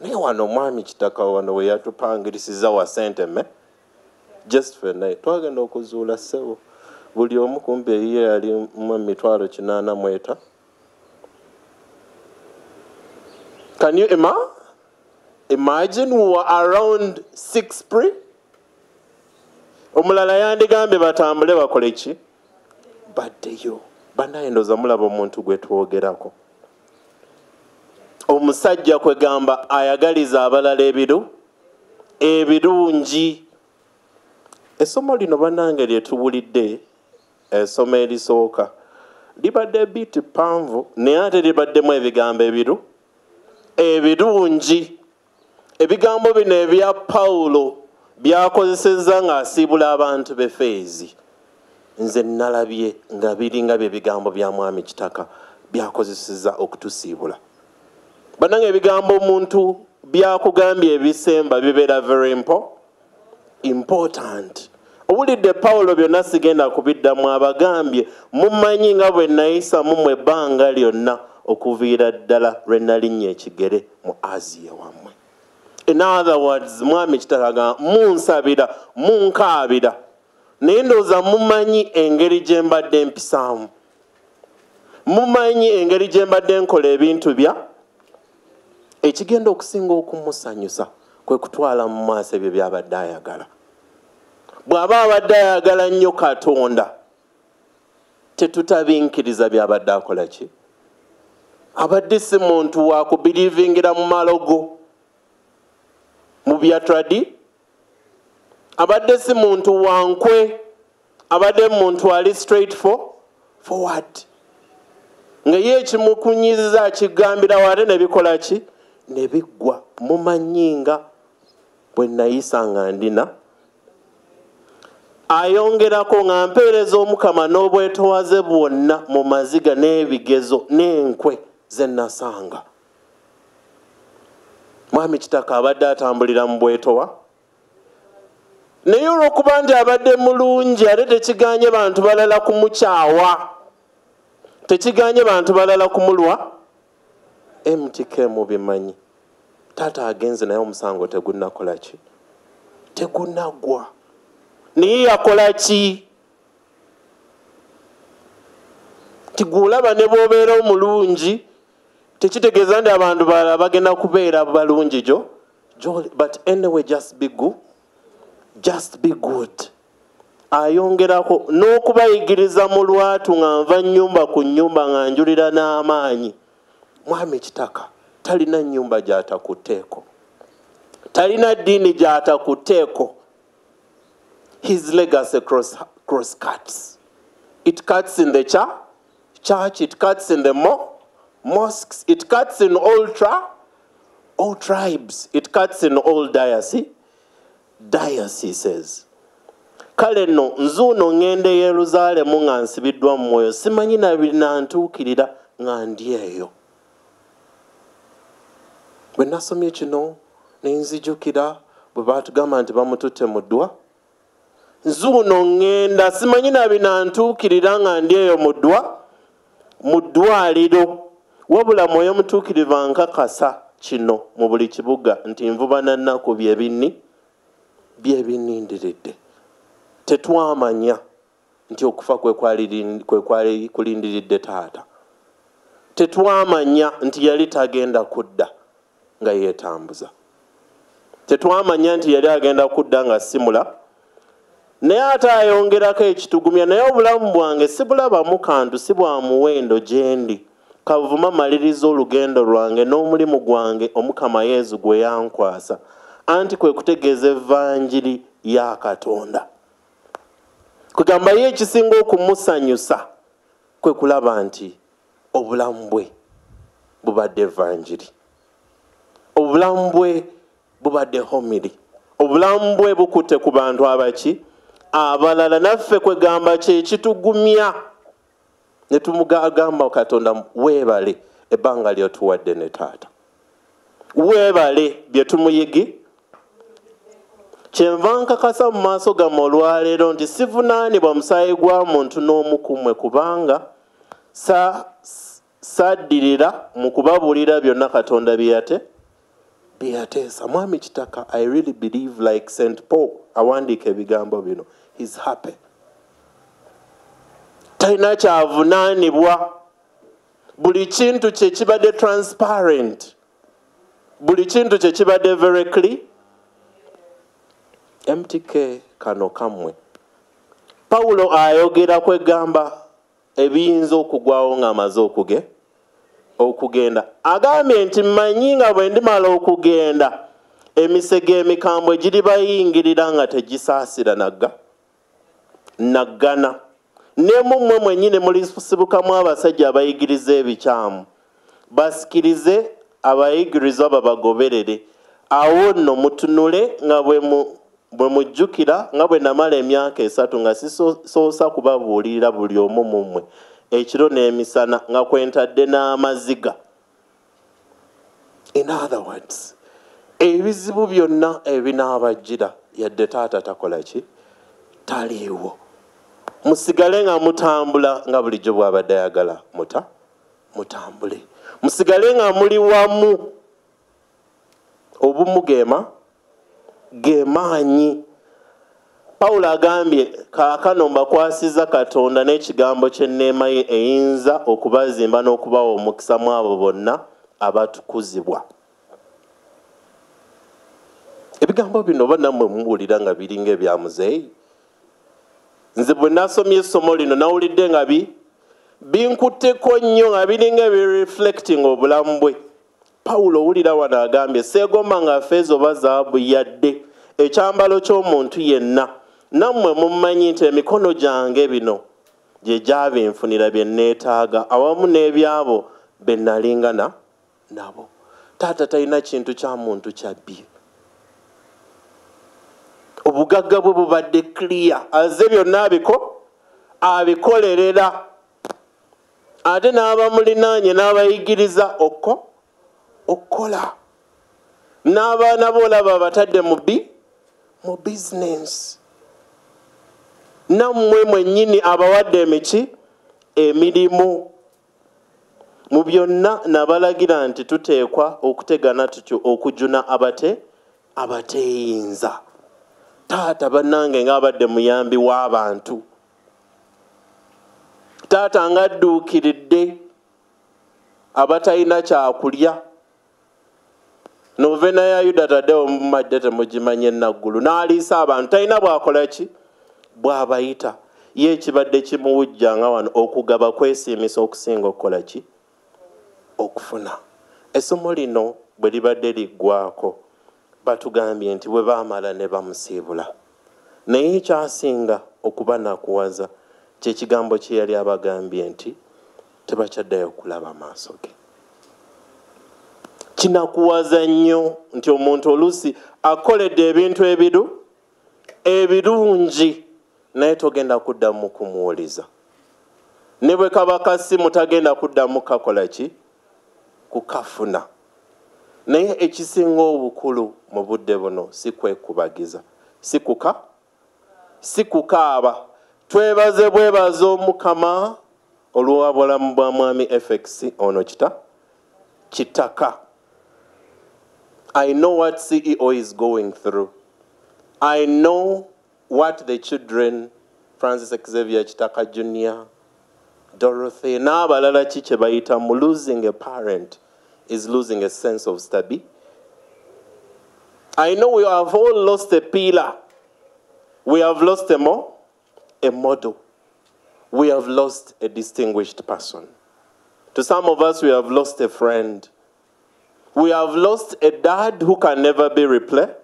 Naye wano omwami kitaka wano we yatupangirisiza wa senteme just fennaye twagenda okuzuula ssebo. Buli omu kumpi eyiye yali mu emitwalo kinaana mweta. Can you ima imagine we were around six pre. Omulala yandigambye batambule bakole ki? Baddeyo bannaye ndoza mulaba omuntu gwe twogerako. Omusajja kwegamba ayagaliza abalala ebiru ebirungi. Essomo lino bannange lyetuwulidde essomo erisooka libadde biti panvu naye ate libaddemu ebigambo ebiru ebirungi ebigambo bino ebya pawulo byakozesezza ng'asiibula abantu b'efeezi nze nalabye nga biringa bye bigambo bya mwami kitaka byakozeseza okutusiibula. Bannanga ebigambo omuntu byakugambye ebisemba bibeera very impo important. Owulidde pawulo byonna sigenda kubiddamu abagambye mumanyi nga bwe nayisa mumwe ebbanga lyonna okuviira ddala lwe nalinnya ekigere mu asiya wammwe in other words mwami kitakaga munsabira munkaabira. Naye ndowooza mumanyi engeri gye mbadde mpisaamu. Mumanyi engeri gye mbadde nkola ebintu bya? Ekigenda okusinga okumusanyusa kwe kutwala mu maaso ebyo byabadde ayagala. Bw'aba abadde ayagala nnyo katonda tetutabinkiriza byabadde akola ki? Abadde si muntu wakubirivingira mu malogo mu bya tradi. Abadde si muntu wankwe abadde muntu ali straight for forward. Nga ye ekimukunyiziza akigambirawo ate ne bikola ki? Ne biggwa mumanyinga bwe nayisa nga ndina. Ayongerako nga mpeereza omukama n'obwetowaze bwonna mu maziga n'ebigezo n'enkwe ze nasanga mwami kitaka abadde atambulira mu bwetowa. Naye olw'okuba nti abadde mulungi ate tekiganye bantu balala kumukyawa. Tekiganye bantu balala kumulwa. Mtk mubimanyi. Taata agenze naye omusango tegunakola ki? Tegunagwa naye yakola ki? Tigulaba ne bwobeera omulungi tekitegeeza nti abantu balala bagenda kubeera balungi gyo. But anyway just be good. Just be good. Ayongerako n'okubayigiriza mu lwatu nga nva nnyumba ku nnyumba nga njulira n'amaanyi. Mwami kitaka talina nnyumba gy'atakutteeko talina ddiini gy'atakutteeko his legacy cross, cross cuts. It cuts in the cha- church it cuts in the mo- mosques it cuts in all, tra- all tribes. It cuts in all diocese dioceses. Kale nno nzuuno ŋŋenda e yerusaalemu nga nsibiddwa mu mwoyo simanyi nabinantuukirira nga ndi eyo bwe nasomye kino ne nzijukira bwe baatugamba nti bamututte mu ddwa nzuuno ŋŋenda simanyi nabinantuukirira nga ndi eyo mu ddwa mu ddwaliro wabula mwoyo mutuukirivu ankakasa kino mu buli kibuga nti nvuba na nnaku byebinni byebinindiridde tetwamanya nti okufa kwe kwali kulindiridde taata. Tetwamanya nti yali tagenda kudda nga yeetambuza. Tetwamanya nti yali agenda kudda nga simula. Naye ate ayongerako ekitugumya naye obulamu bwange sibulabamu kantu si bwa muwendo gye ndi kavuma maliriza olugendo lwange n'omulimu gwange omukama yezu gwe yankwasa. Anti kwe kutegeeza evanjiri ya katonda. Kugamba ye ekisinga okumusanyusa kwe kulaba nti obulamu bwe bubadde evanjiri obulamu bwe bubadde homiri obulamu bwe bukutte ku bantu abaki abalala naffe kwegamba kyekitugumya ne tumugagamba katonda weebale ebbanga lyotuwadde ne taata. Weebale bye tumuyigi. Kyenva nkakasa mu maaso gammwe olwaleero nti sivunaanibwa musaayi gwa muntu n'omu ku mmwe kubanga sa- saddirira mu kubabuulira byonna katonda byeyate byeyateesa mwami kitaka i really believe like st paul awandiika ebigambo bino. Is happy talina kyavunaanibwa buli kintu kye kibadde transparent. Buli kintu kye kibadde very clear. Mtk kano kammwe pawulo ayogera kwegamba ebiyinza okugwawo ng'amaze okuge okugenda. Agambye nti mmanyi nga bwe ndimala okugenda emisege emikambwe giri bayingirira nga tegisaasira nagga naggana ne mummwe mwennyini mulisibukamu abasajja abayigiriza ebikyamu. Basikirize abayigiriza babagoberere awo nno mutunule nga bwe mujjukira nga bwe namala emyaka esatu nga sisoosa kubabuulirira buli omu mu mmwe ekiro n'emisana nga kwentadde n'amaziga. In other words ebizibu byonna ebinaabajjira yadde taata takola ki? Taliiwo musigale nga mutambula nga bulijjo bw'abadde ayagala. Muta? Mutambule. Musigale nga muli wamu. Obumu geema? Gemaanyi pawulo agambye kaakano mbakwasiza katonda n'ekigambo ky'enneema ye eyinza okubazimba n'okubawa omukisa mu abo bonna abatukuzibwa. Ebigambo bino oba nammwe muwulira nga biringa ebya muzeeyi nze bwe nasomye essomo lino nawulidde nga bi binkutteko nnyo nga biringa ebireflecting obulamu bwe. Pawulo owulira wano agambye seegomba nga feeza oba zaabu yadde ekyambalo ky'omuntu yenna. Nammwe mummanyi nti emikono gyange bino gye gyabinfunira bye neetaaga awamu n'ebyabo be nalingana nabo. Taata talina kintu kya muntu kyabbye obugagga bwe bubadde clear. Aze byonna abiko abikolerera. Ate n'abamulinaanye n'abayigiriza okko okukola n'abaana boolaba abatadde mu bi mu bizinensi nammwe mwennyini abawadde emiki emirimu. Mu byonna nabalagira nti tuteekwa okutegana tutyo okujuna abate abateeyinza taata bannange ng'abadde muyambi w'abantu taata nga adduukiridde abatalina kyakulya. Novena ya yuda taddewo mumadde temugimanye naggulu n'aliisa abantu talina bwakola ki? Bw'abayita ye ekibadde kimuwujjanga wano okugaba kwesiimisa okusinga okukola ki? Okufuna. Essomo lino bwe libadde liggwako batugambye nti bwe baamala ne bamusiibula. Naye ekyasinga okubanakuwaza kyekigambo kye yali abagambye nti tebakyaddayo kulaba maaso ge. Kinakuwaza nnyo nti omuntu oluusi akoledde ebintu ebiru ebirungi naye togenda kuddamu kumuwuliza. Ne bwe kaba kasimu tagenda kuddamu kakola ki? Kukafuna naye ekisinga obukulu mu budde buno si kwekubagiza. Si kuka? Si kukaaba. Twebaze bwebaza omukama olw'obulamu bwa mwami fx ono kita? Kitaka. I know what ceo is going through. I know what the children francis xavier kitaka junior dorothy n'abalala ki kye bayita mu losing a parent is losing a sense of stability. i know we have all lost a pillar. We have lost a, mo- a model. We have lost a distinguished person. To some of us we have lost a friend. We have lost a dad who can never be repla-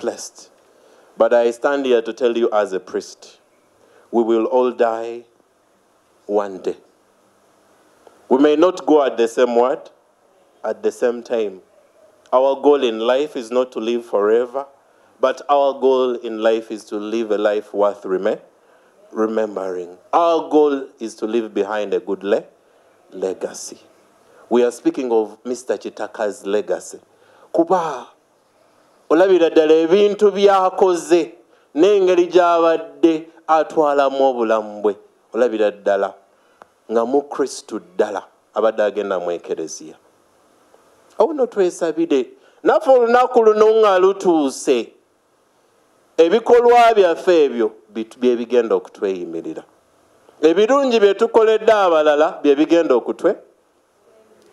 replaced. But i stand here to tell you as a priest we will all die one day. We may not go at the same word, at the same time. Our goal in life is not to live forever, but our goal in life is to live a life worth rem- remembering. Our goal is to leave behind a good le- legacy. We are speaking of Mr. Chitaka's legacy. Kuba olabira ddala ebintu by'akoze n'engeri gy'abadde atwalamu obulamu bwe olabira ddala nga mukristu ddala abadde agenda mu awo no twesabire naffe olunaku luno nga lutuuse ebikolwa byaffe ebyo bye bigenda okutweyimirira ebirungi bye tukoledde abalala bye bigenda okutwe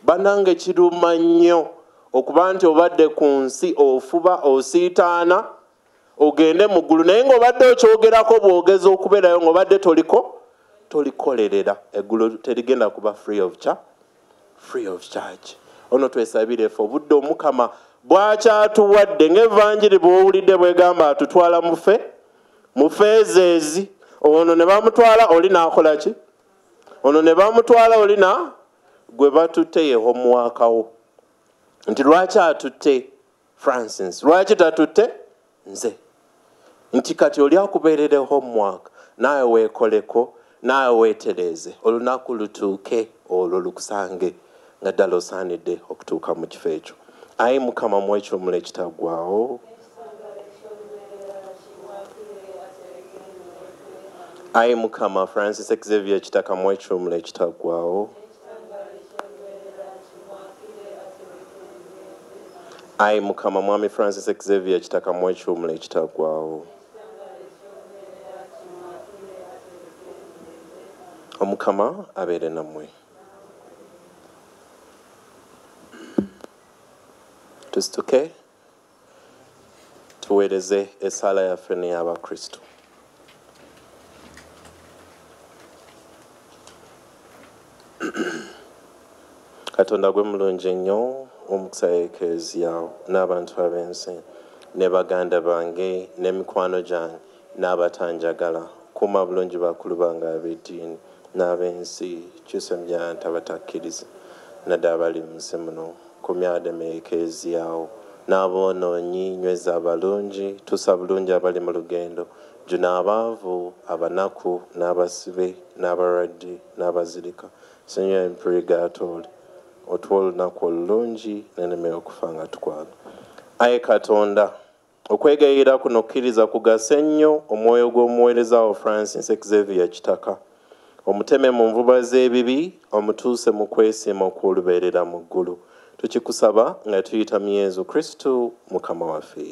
banange kiruma nnyo okuba nti obadde ku nsi ofuba osiitaana ogende mu ggulu. Naye ng'obadde okyogerako bwogeza okubeerayo ng'obadde toliko tolikolerera eggulu terigenda kuba free of, cha free of charge ono twesabire ffe. Obudde omukama bwakyatuwadde ng'evanjiri bwowulidde bwegamba atutwala mufe mu feeza ezi. Ono ne bamutwala oli n'akola ki? Ono ne bamutwala oli na gwe batutte ye homuwakawo nti lwaki atutte francis? Lwaki tatutte? Nze. Nti kati oli akubeerere homework naawe weekoleko naawe weetereeze olunaku lutuuke olwo lukusange nga ddala osaanidde okutuuka mu kifo ekyo. Ayi mukama mu ekyomula ekitaggwawo ayi mukama francis xavier kitaka mu ekyomula ekitaggwawo ayi mukama mwami francis xavier kitaka mu ekyomula ekitaggwawo omukama abeere nammwe tusituke tuweereze essaala yaffe n'ey'abakristo katonda gwe mulungi ennyo omukisa ekereziya n'abantu ab'ensi ne baganda bange n'emikwano gyange n'abatanjagala kuuma bulungi bakulu bange ab'eddiini n'ab'ensi kyusa emyanta abatakkiriza nadde abali mu nsi muno kumyade mu ekereziyawo n'aboonoonyi nyweza abalungi tusa bulungi abali mu lugendo. Juna abaavu abanaku n'abasibe n'abalwadde n'abazirika. Senyoya empurigatoli otuwa olunaku olulungi neneme okufa nga tukwaga aye katonda okwegayira kuno okkiriza kugasa ennyo omwoyo gw'omuweereza wo francis xavier kitaka. Omuteme mu nvuba z'ebibi omutuuse mu kwesiima okw'olubeerera mu ggulu tukikusaba nga tuyita mu yezu kristo mukama waffe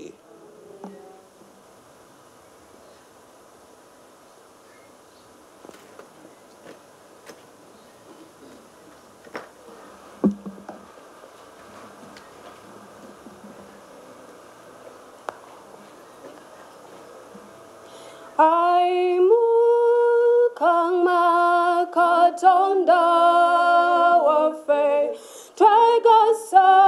ai mu kang sun.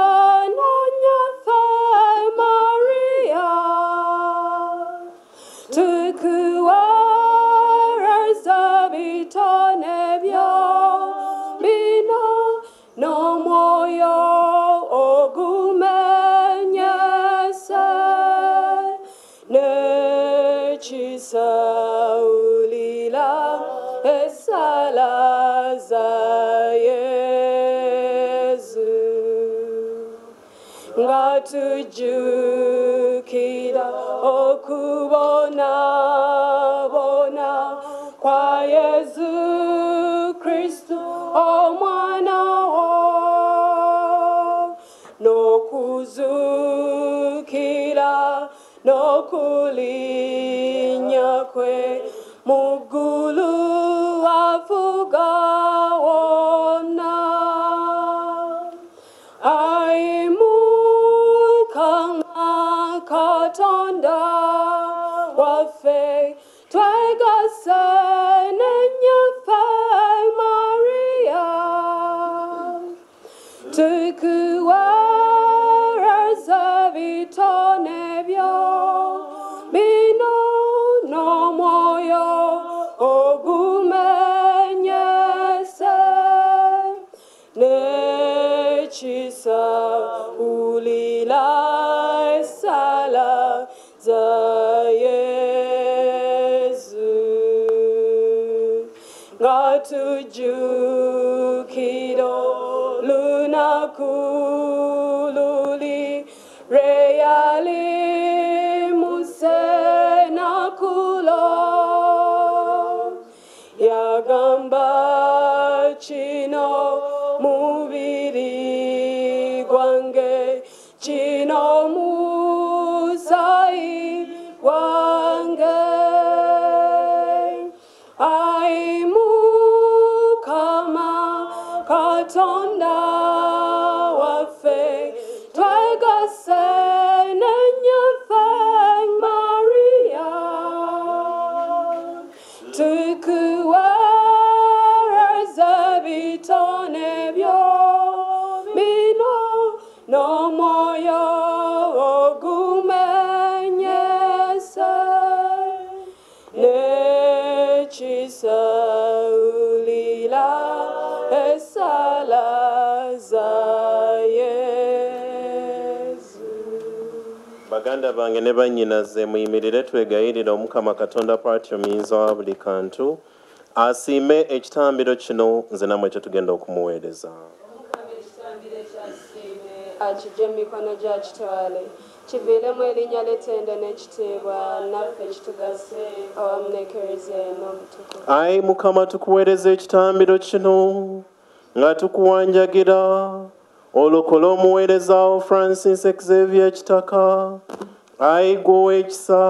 Bange ne bannyinaze muyimirire twegayirira omukama katonda paati omuyinza wa buli kantu. Asiime ekitambiro kino nze namwe kye tugenda okumuweereza. Akijje mu mikono gya kitwale. Kiviiremu erinnya letende n'ekitiibwa naffe kitugase awamu n'ekereziya n'omutukuvu ayi mukama tukuweereza ekitambiro kino nga tukuwanjagira. Olokole omuweereza wo francis xavier kitaka ayi gwe ow'ekisa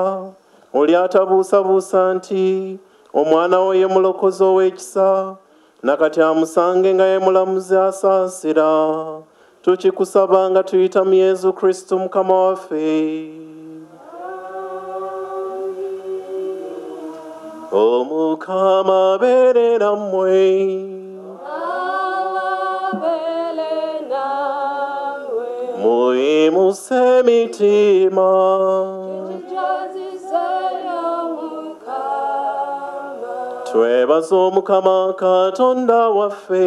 oli atabuusabuusa nti omwana wo ye mulokozi ow'ekisa nakati amusange nga ye mulamuzi asaasira tukikusaba nga tuyita mu yezu kristo mukama waffe. Omukama abeere nammwe kijazizeyo mukama twebaza omukama katonda waffe.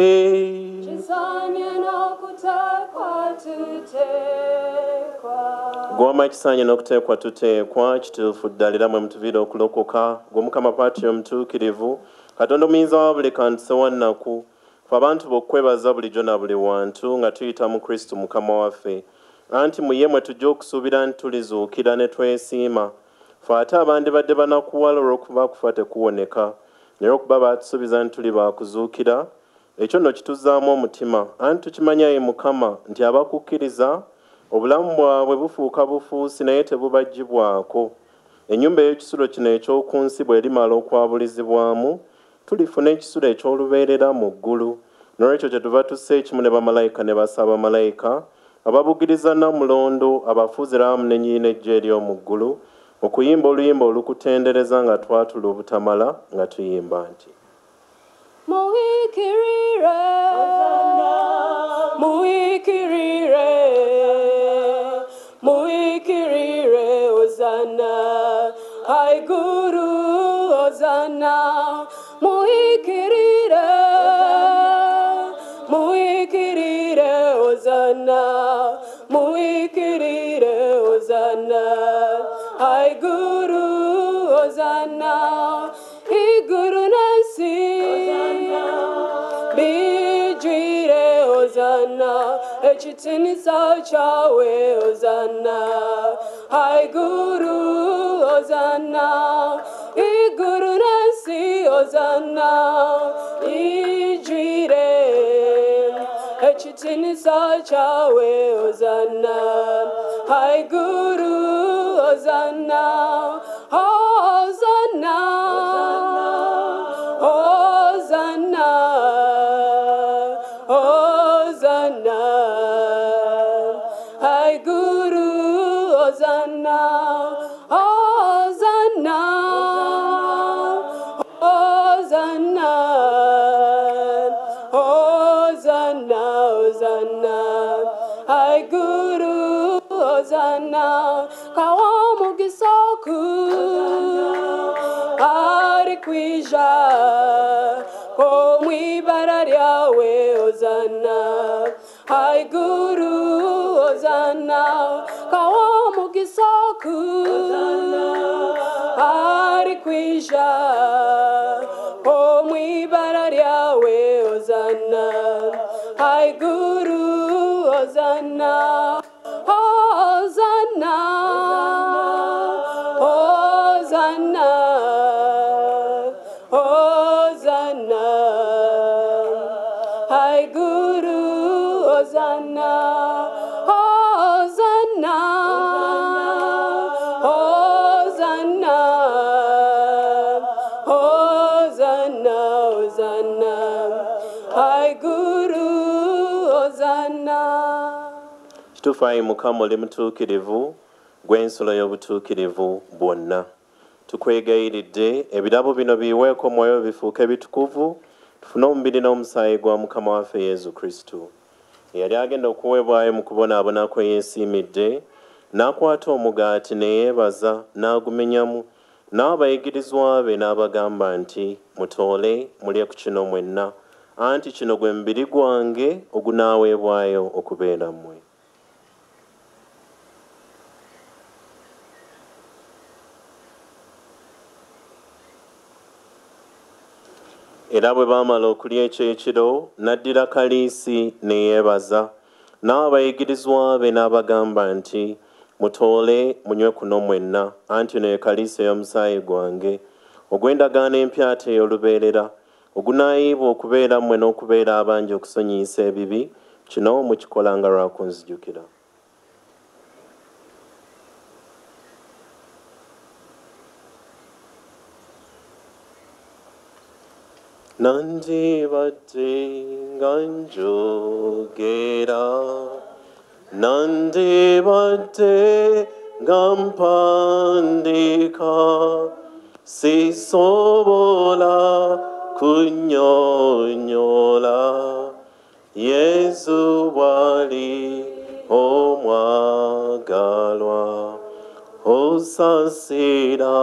Kisaanye n'okuteekwa tuteekwa gwoma kisaanye n'okuteekwa tuteekwa kituufu ddala era mwe mutuviire okulokoka. Gw'omukama paati omutuukirivu katonda omuyinza wa buli kantu sewannaku fe abantu bokkwebaza bulijjo na buli wantu nga tuyita mu kristo mukama waffe anti mu ye mwe tujja okusuubira nti tulizuukira ne twesiima. Fe ate abandibadde banakuwala olw'okuba kufa tekuwoneka. Naye okuba baatusuubiza nti tuli baakuzuukira ekyo nno kituzaamu omutima. Anti tukimanya ye mukama nti abakukkiriza obulamu bwabwe bufuuka bufuusi naye tebubagibwako ennyumba ey'ekisulo kino eky'oku nsi bw'erimala okwabulizibwamu tulifuna ekisulo eky'olubeerera mu ggulu. N'olwekyo kyetuva tussa ekimu ne bamalayika ne basaba malayika ababugiriza namulondo abafuuzira awamu ne nnyini ejjo ery'omu ggulu okuyimba oluyimba olukutendereza nga twatula obutamala nga tuyimba nti. Muhiga muikirire muikirire muikirire ozana haiguru ozana ekitinisa kyawe ozana haiguru ozana iguru nansi ozana ijwire ekitinisa kyawe ozana haiguru ozana ozana kazana kawa mugisa ku ari kwija. Ko mwibara ryawe ozana hai guru ozana kawa mugisa ku kituufu ayi mukama oli mutuukirivu gw'ensolo y'obutuukirivu bwonna. Tukwegayiridde ebirabo bino biweeko omwoyo bifuuke bitukuvu tufune omubiri n'omusaayi gwa mukama waffe yesu kristo. Eyali agenda okuweebwayo mu kubonaabona kwe yeesiimidde n'akwata omugaati ne yeebaza n'agumenyamu n'awo abayigirizwa be n'abagamba nti mutoole mulye ku kino mwenna. Anti kino gwe mubiri gwange ogunaaweebwayo okubeera mmwe era bwe baamala okulya ekyo ekiro n'addira kaliisi ne yeebaza. N'awo abayigirizwa be n'abagamba nti mutoole munywe kuno mwenna anti ye kaliisi ey'omusaayi gwange. Ogw'endagaano empyata ey'olubeerera ogunaayiibwa okubeera mmwe n'okubeera abangi okusonyiisa ebibi kino mukikolanga lwa kunzijukira Nandivati Ganjogera Nandivati Gampandika Sisobola Kunyonyola Yesu wali omwagalwa osasira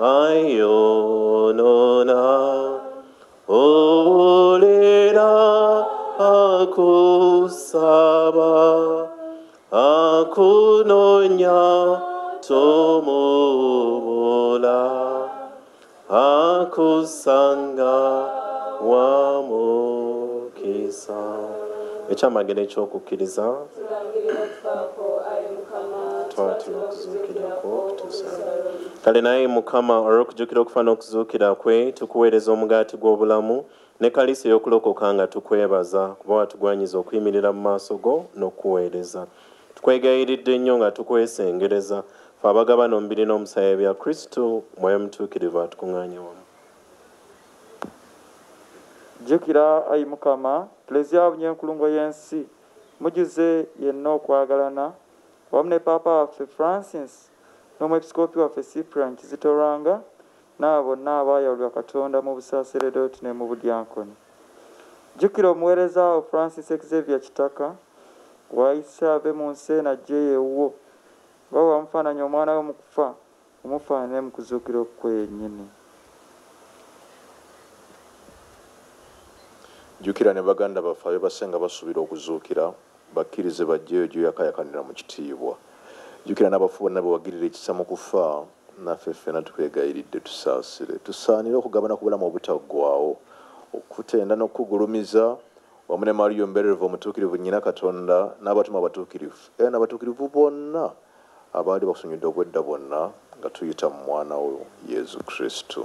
ayonona olera akusaba akunonya tomubula akusanga wamukisa. Ekyamagero ekyokukkiriza? tulangirira okufaako ayi mukama twatira okuzuukirako kutuusa kale naye mukama olw'okujjukira okufa n'okuzuukira kwe tukuweereza omugaati gw'obulamu ne kaliisi ey'okulokoka nga tukwebaza kuba watugwanyiza okuyimirira mu maaso go n'okuweereza. Tukwegayiridde nnyo nga tukwesengereza. Fe abagabana omubiri n'omusaayi bya kristo mwoyo mutuukirivu atukuŋŋaanye wamu. Jjukira ayi mukama eklezia bunyenkulungo y'ensi mujuze yenna okwagalana wamu ne paapa waffe francis n'omwepisikoopi waffe cyprian kizitorwanga n'abo bonna abaayawulwa katonda mu busaaseredoti ne mu budyankoni. Jjukira omuweereza wo francis xavier kitaka wayise ave mu nsi eno ajje yeewwo nga wamufaananya omwana we mu kufa omufaanane mu kuzuukira okwennyini. Jjukira ne baganda baffe abe basenga basuubira okuzuukira bakkirize bajjeyo gyoyakayakanira mu kitiibwa. Jjukira n'abafu bonna bewagirira ekisa mu kufa naffe ffena tukwegayiridde tusaasire. Tusaanire okugabana ku bulamu obutaggwawo okutenda n'okugulumiza. Wamu ne mariyo mbererevu omutuukirivu nnyina katonda n'abatuma abatuukirivu era n'abatuukirivu bonna abaali basonyidde obwedda bonna nga tuyita mu mwana wo yesu kristo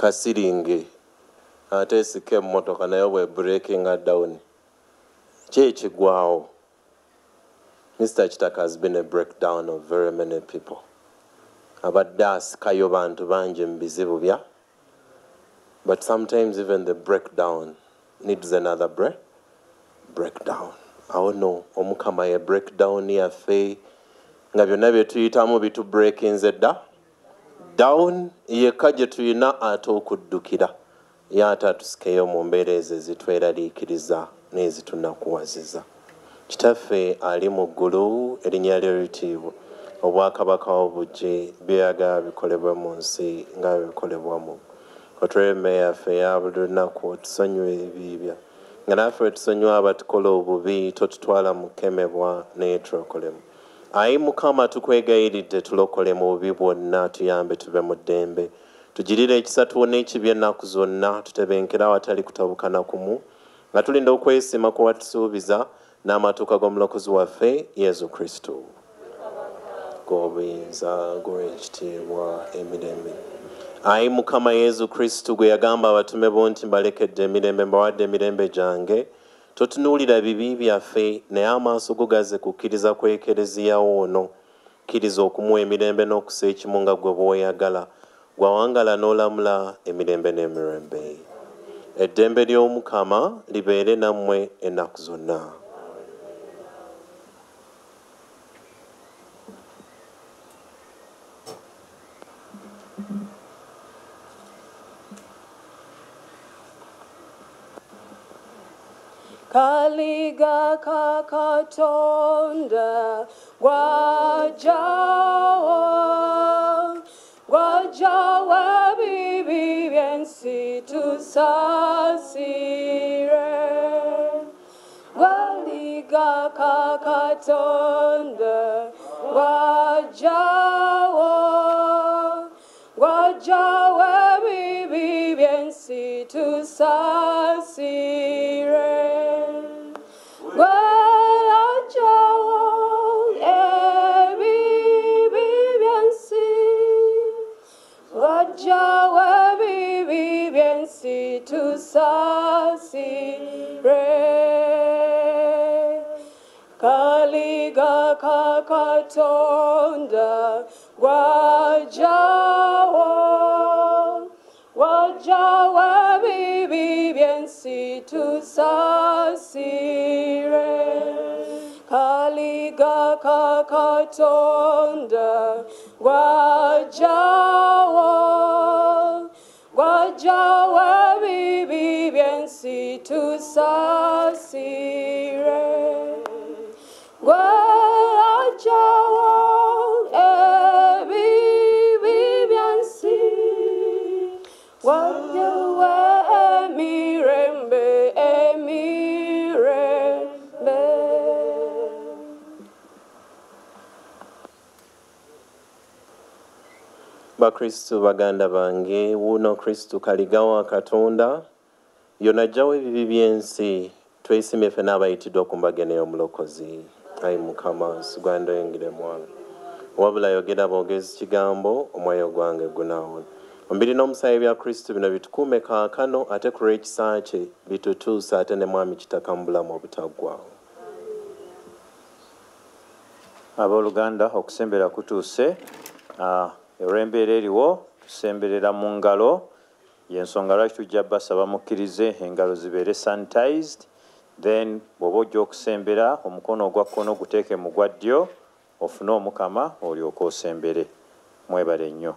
kasiringe ate esika emmotoka naye bwe breakinga down. Ki mr kitaka has been a breakdown of very many people. Abadde asikayo bantu bangi mu but sometimes even the breakdown needs another break breakdown. Awo no omukama ye breakdown yaffe. Nga byonna bye tuyitamu bitubreakinze dda down yekka gye tulina ate okuddukira. Ye ate atusikeyo mu mbeera ezo ezitweraliikiriza n'ezitunakuwaziza. Kitaffe ali mu ggulu erinnya lyo litiibwa obwakabaka obujje byeyagala bikolebwa mu nsi nga bikolebwa mu. Otweme yaffe eya buli lunaku otusonyiwa ebiibya nga naffe wetusonyiwa abatukola obubi totutwala mu kukemebwa naye tulokolemu ayi mukama tukwegayiridde tulokole mu bubi bwonna tuyambe tube mu ddembe. Tugirire ekisa tuwona ekibi ennaku zonna tutebenkera awatali kutabukana kumu nga tulinda okwesiima kwe watusuubiza n'amatuuka g'omulokozi waffe yesu kristo. G'obuyinza gw'ekitiibwa emirembe. Ayi mukama yesu kristo gwe yagamba abatume bo nti mbalekedde emirembe mbawadde emirembe gyange totunuulira bibi byaffe naye amaaso go gaze kukkiriza kwekereziyawo ono. Kkiriza okumuwa emirembe n'okusa ekimu nga gwe bw'oyagala. Gwawangala n'olamula emirembe n'emirembe. Eddembe ly'omukama libeere nammwe ennaku zonna kaliga kakatonda gwajawo gwajawo bibi byensi tusasire. Gwaliga kakatonda gwajawo gwajawo bibi byensi tusasire zasire kaliga kakatonda gwajawo wajawa bibi biensi tu zasire kaliga kakatonda gwajawo bibi byensi tusasire gwajawo ebibi byensi gwajawo emirembe emirembe bakristu baganda bange wuuno kristu kaliga wa katonda yonajjawo ebibi by'ensi twesimye ffe n'abayitiddwa okumbagene y'omulokozi. Ayi mukama sigwanda oyingire mwana wabula yogera boogezi kigambo omwoyo gwange gunaawona omubiri n'omusaayi bya kristo bino bitukuume kaakano ate ku lw'ekisa kye bitutuuse ate ne mwami kitaka mu bulamu obutaggwawo abooluganda okusembera kutuuse Ah, olw'embeera eriwo tusemberera mu ngalo yensonga lwaki tujja basaba mukkirize engalo zibeere sanitized then bw'oba ojja okusembera omukono ogwa kkono guteeke mu gwa ddyo ofune omukama olyoke osembere. Mwebale nnyo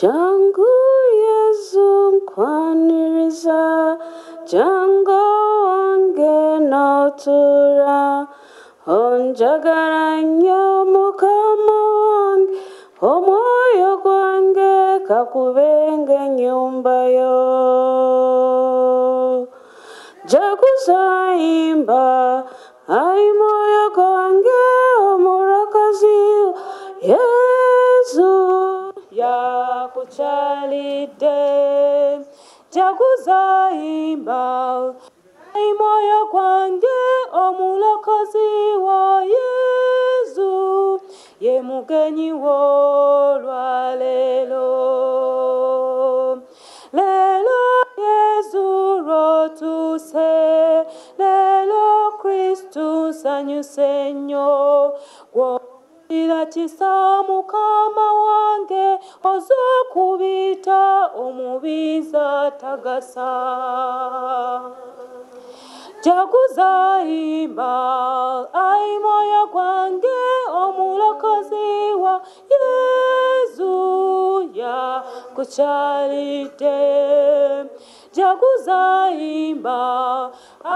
Jangu Yesu nkwaniriza jango wange notura onjagala nnyo mukama wange. Omwoyo gwange kakubenga ennyumba yo. Jaguzayimba ayi mwoyo gwange omulakazi yesu yakuchalide. Jaguzayimba ayi mwoyo gwange omulokozi wa yesu. Ye mugenyi wo lwaleero leero yesu lwotuse leero kristu nsanyuse nnyo. Gwowulira kisa mukama wange ozokubita omubiza tagasa jaguzayimba ayi mwoyo gwange omulokozi wa yesu yakuchalide jaguzayimba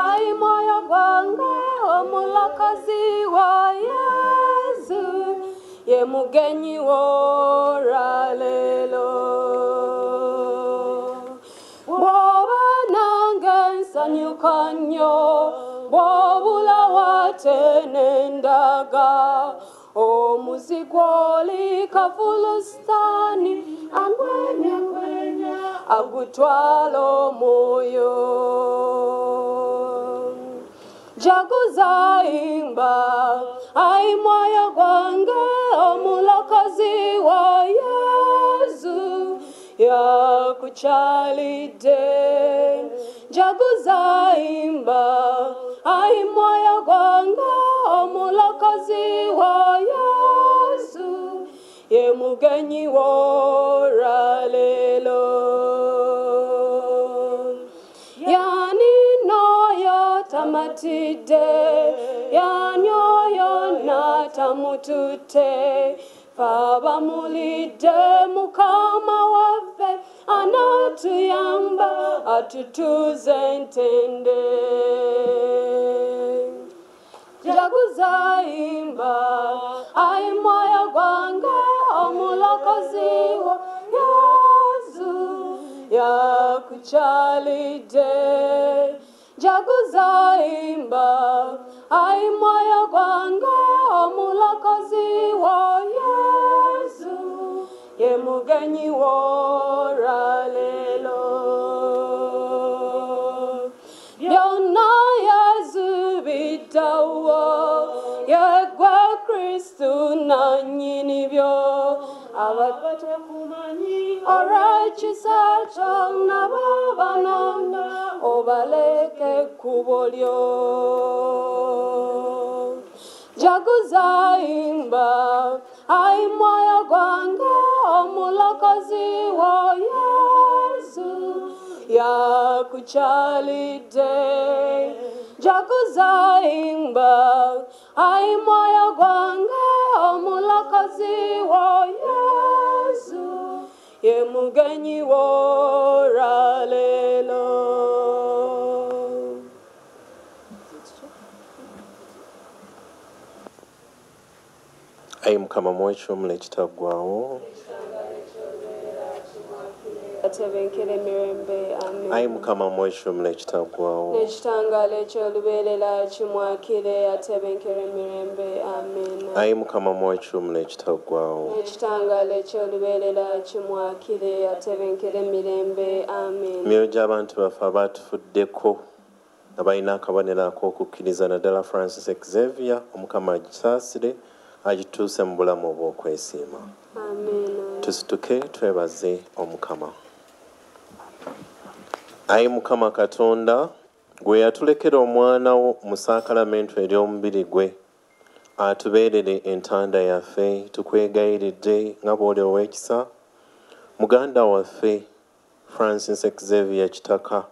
ayi mwoyo gwange omulokozi wa yesu ye mugenyi woralelo bw'oba nange nsanyuka nnyo bw'obula wate n'endaga. Omuzigwa oli kafulusitaani angwenyakwenya agutwala omwoyo. Jaguzayimba ayi mwoyo gwange omulokozi wa yesu yakuchalide jaguzayimba ayi mwoyo gwange omulokozi wa yesu. Ye mugenyi woralelo yaninoyo tamatide yanyoyo natamutute fabamulide mukama waffe anatuyamba atutuze ntende jaguzayimba ayi mwoyo gwange omulokozi wa yesu yakuchalide jaguzayimba ayi mwoyo gwange omulokozi wa yesu ye mugenyi woralelo byonna yazubitawo yegwa kristu nanyini byo abatekumanyi olwekisa kyo nabo banonda obaleke ekkubo lyo jaguzayimba ayi mwoyo gwange omulokozi wa yesu. Yakuchalide. Jaguzayimba ayi mwoyo gwange omulokozi wa yesu. Ye mugenyi woralelo ayi mukama mwekyomula ekitaggwawo atebenkera emirembe ayi mukama mweshumula ekitaggwawo n'ekitangaala ekyolubeerera kimwakire atebenkera emirembe amen. Ayi mukama mweshumula ekitaggwawo n'ekitangaala ekyolubeerera kimwakire atebenkera emirembe amen. Emyoyo gy'abantu baffe abaatufuddeko nga balina akabonero ak'okukkiriza naddala francis xavier omukama agisaasire agituuse mu bulamu obw'okwesiima. Amen. Tusituke twebaze omukama. Ayi mukama katonda gwe yatulekera omwana wo mu saakalamento ery'omubiri gwe atubeerere entanda yaffe tukwegayiridde nga bw'oli ow'ekisa. Muganda waffe francis xavier kitaka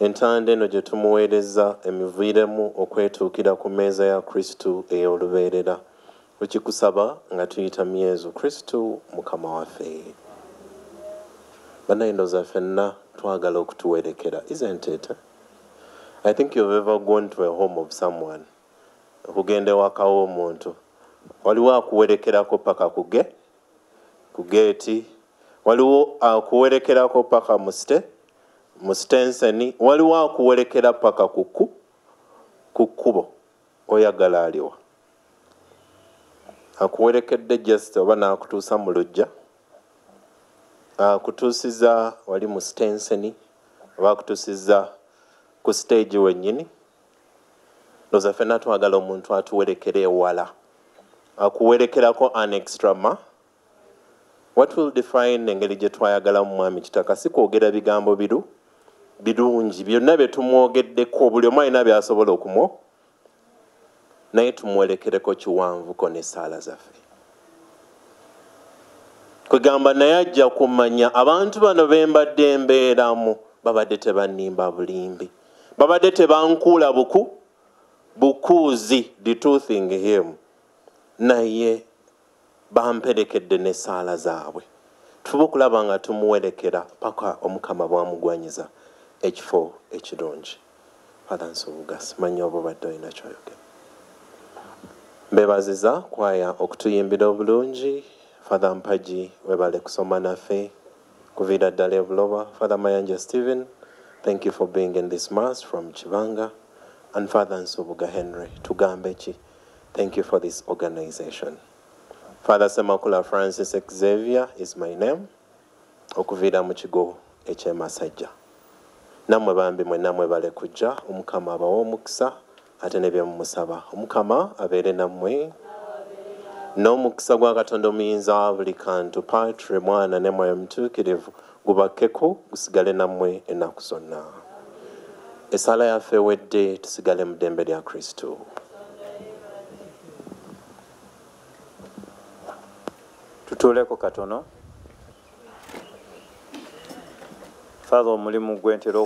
entanda eno gye tumuweereza emiviiremu okwetuukira ku mmeeza ya kristu ey'olubeerera. Tukikusaba nga tuyita mu yezu kristu mukama waffe. Bannayindoza ffenna twagala okutuwerekera. Isn't it? I think you've ever gone to a home of someone okugenda ewaka w'omuntu. Waliwo akuwerekerako paka kuge ku geeti. Waliwo akuwerekerako paka mu site mu stenseni waliwo akuwerekera paka kuku ku kkubo oyagala aliwa? Akuwerekedde just oba n'akutuusa mu lujja akutuusiza wali mu stenseni oba akutuusiza ku stage wennyini? Ndoza ffenna twagala omuntu atuwerekera ewala. Akuwerekerako an extra ma? What will define engeri gye twayagalamu mwami kitaka? Si kwogera bigambo biru birungi byonna bye tumwogeddeko buli omu alina byasobola okumu naye tumwerekereko kiwanvuko n'essaala zaffe. Kwegamba naye ajja kumanya abantu bano be mbadde mbeeramu babadde tebannimba bulimbi. Babadde tebankuula buku bukuuzi in him naye bamperekedde n'essaala zaabwe. Tuba okulaba nga tumuwerekera paka omukama bwamugwanyiza ekifo ekirungi father nsobugasi manya oba obadde olina kyoyogera. Mbebaziza kwaya okutuyimbira obulungi. Father mpagi webale kusoma naffe. Kuviira ddala ebuloba. Father mayanja stephen thank you for being in this mass from kibanga and father nsubuga henry tugambe ki? Thank you for this organization. Father semakula francis xavier is my name. Okuviira mu kigo ekyemasajja nammwe bambi mwenna mwebale kujja. Omukama abawa omukisa ate ne byemumusaba omukama abeere nammwe n'omukisa gwa katonda omuyinza wa buli kantu patre mwana ne mwoyo mutuukirivu gubakkeko gusigale nammwe ennaku zonna. Esaala yaffe ewedde tusigale mu ddembe lya kristo. Tutuuleko katono father omulimu gwentera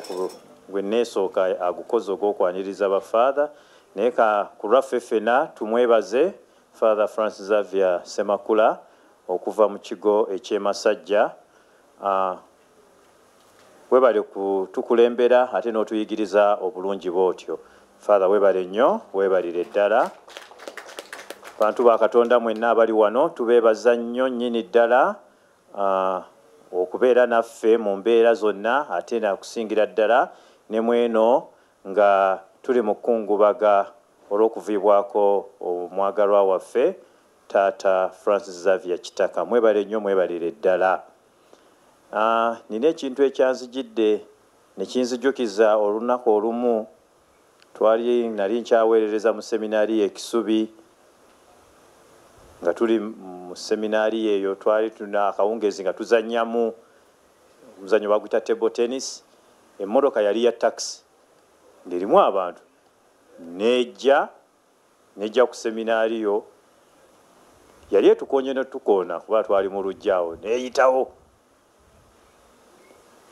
gwe neesooka agukoze ogw'okwaniriza bafather naye ka ku lwaffe ffena tumwebaze father francis xavier semakula okuva mu kigo ekyemasajja Ah, webale kutukulembera ate n'otuyigiriza obulungi bw'otyo. Father webale nnyo webalire ddala. Bantu ba katonda mwenna abali wano tubeebaza nnyo nnyini ddala. Ah, okubeera naffe mu mbeera zonna ate nakusingira ddala ne mweno nga tuli mu kkungubaga olw'okuviibwako omwagalwa waffe taata francis xavier kitaka. Mwebale nnyo mwebalire ddala. Ah, nina ekintu ekyanzijidde ne kinzijukiza olunaku olumu. Twali nali nkyaweerereza mu seminaari ekisubi nga tuli mu seminaari eyo twali tuna akawungezi nga tuzannyamu omuzannyo baguyita table tennis. Emmotoka yali ya taxi ng'erimu abantu. Nejja nejja ku seminaari yo yali etukonye netukoona kuba twali mu lujjaawo neeyitawo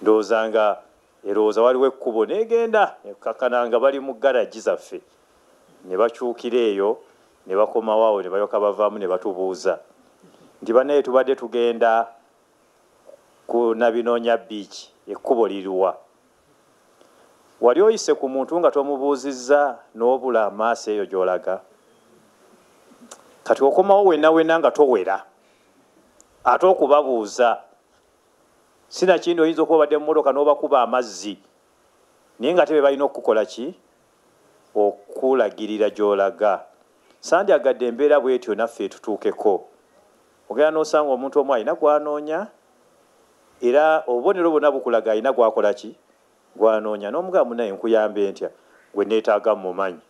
ndowooza nga erowooza waliwo ekkubo negenda ekakana nga bali mu garagi zaffe ne bakyukira eyo ne bakomawo awo ne balyoka bavaamu ne batubuuza. Nti banaye tubadde tugenda ku nabinoonya beach ekkubo liriwa wali oyise ku muntu nga tomubuuzizza n'obula amaaso eyo gy'olaga? Kati okomawo wenna wenna nga towera ate okubabuuza sinakindi oyinza okuba obadde mumotoka n'obakuba amazzi naye nga tebe balina okukola ki? Okulagirira gy'olaga sandyagadde embeera bwetyo naffe etutuukeko. Ogenda n'osanga omuntu omu alina gwanoonya era obubonero bwonna bukulaga alina gwakola ki? Gwanoonya. N'omugamba munaye nkuyambe ntya? Gwe neetaaga mumumanyi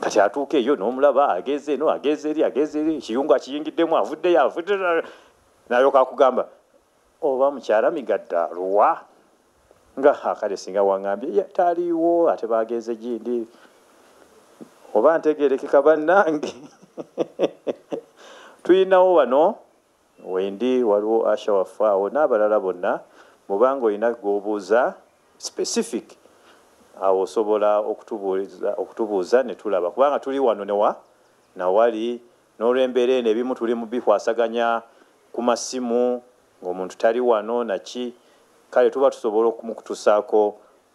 kati atuuka eyo n'omulaba ageze eno ageze eri ageze eri ekiyungu akiyingiddemu avuddeyo avudde nayoka akugamba oba mukyala migadda luwa nga akale singa waŋambye taliiwo ate bageze gindi. Oba ntegerekeka bannange. Tuyinawo wano wendi waliwo asha waffe awo n'abalala bonna mubanga olina gobuuza specific. Awo osobola okutubuuza netulaba kubanga tuli wano newa nawali n'olwembeera eno ebimu tuli mu bikwasaganya ku masimu ng'omuntu tali wano naki kale tuba tusobola okumukutusaako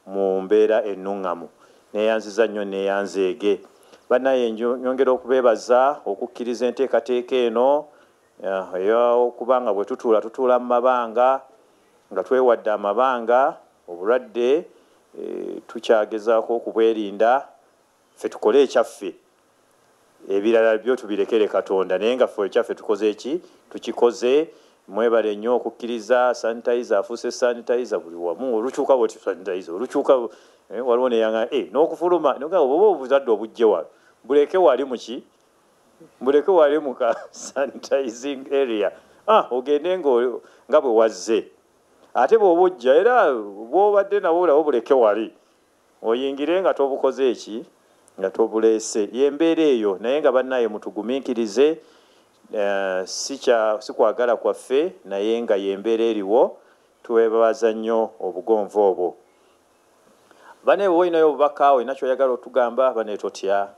mu mbeera ennuŋŋamu neyanziza nnyo neyanzeege bannaye nyongera okubeebaza okukkiriza enteekateeka eno eyokubanga bwe tutuula tutuula mu mabanga nga twewadde amabanga obulwadde Eh, tukyagezaako okubwerinda ffe tukole ekyaffe. Ebirala byo tubirekere katonda naye nga ffe ekyaffe tukoze eki? Tukikoze mwebale nnyo okukkiriza sanitize afuuse sanitize buli wamu. Olukyuka bwoti sanitize olukyuka eh, waliwo neyaa eh, n'okufuluma oba obuzadde obujje wano buleke wali muki buleke wali muka sanitizing area. Ah, ogende nga bwe wazze. Ate bw'oba ojja era bw'obadde nabwo olawo buleke wali. Oyingire nga tobukoze eki nga tobuleese. Yembeera eyo naye nga bannaye mutugumiikirize uh, sikwagala kwaffe naye nga yembeera eriwo tuwebabaza nnyo obugonvu obwo. Banaye bwe olinayo obubaka olina kyoyagala otugamba banaye totya.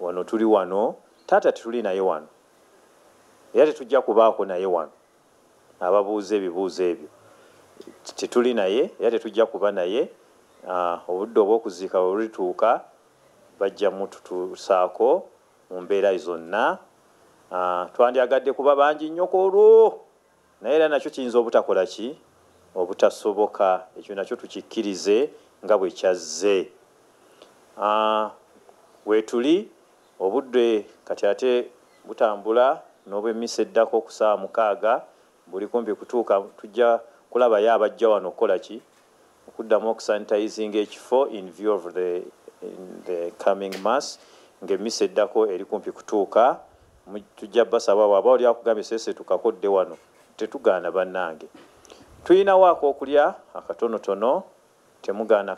Wano tuli wano. Taata tetuli naye wano. Era tetujja kubaako naye wano. Ababuuza ebibuuzo ebyo. Tetuli naye era tetujja kuba naye. Ah, obudde obwokuziika bwebulituuka bajja mututusaako mu mbeera zonna twandyagadde kuba bangi nnyo olwo. Naye era nakyo kiyinza obutakola ki? Obutasoboka. Ekyo nakyo tukikkirize nga bwe kyazze. Ah, wetuli obudde kati ate butambula n'obwemisa eddako okusaawa mukaaga buli kumpi kutuuka tujja kulabayo abajja wano okukola ki? Okuddamu okusanitizing ekifo in view of the, in the coming mass ngaemisa eddako eri kumpi kutuuka tujja basaba waba oli akugambye sese tukakodde wano tetugaana bannange. Tuyinawo akookulya akatonotono temugaana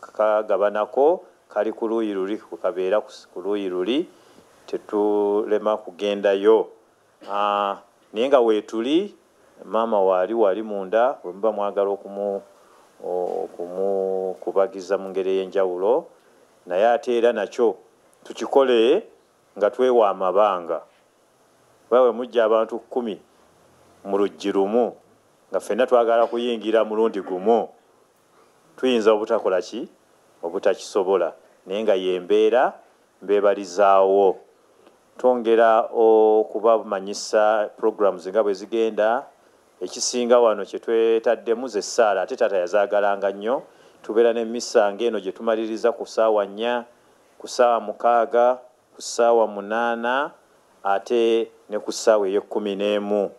kagabanako kali ku luuyi luli kabeera ku luuyi luli tetulema kugendayo. Naye nga weetuli maama waali wali munda bwe muba mwagala okumukubagiza mu ngeri ey'enjawulo naye ate era nakyo tukikole nga twewa amabanga. Bawe mujja abantu kkumi mu luggi lumu nga ffenna twagala kuyingira mulundi gumu. Tuyinza obutakola ki? Obutakisobola. Naye nga yembeera mbeebalizaawo. Twongera okubamanyisa programs nga bwe zigenda. Ekisinga wano kyetwetaddemu ze ssaala ate taata yazaagalanga nnyo. Tubeera nemisa ngaeno gye tumaliriza ku ssaawa nnya ku ssaawa mukaaga ku ssaawa munaana ate ne ku ssaawa ey'ekkumi n'emu.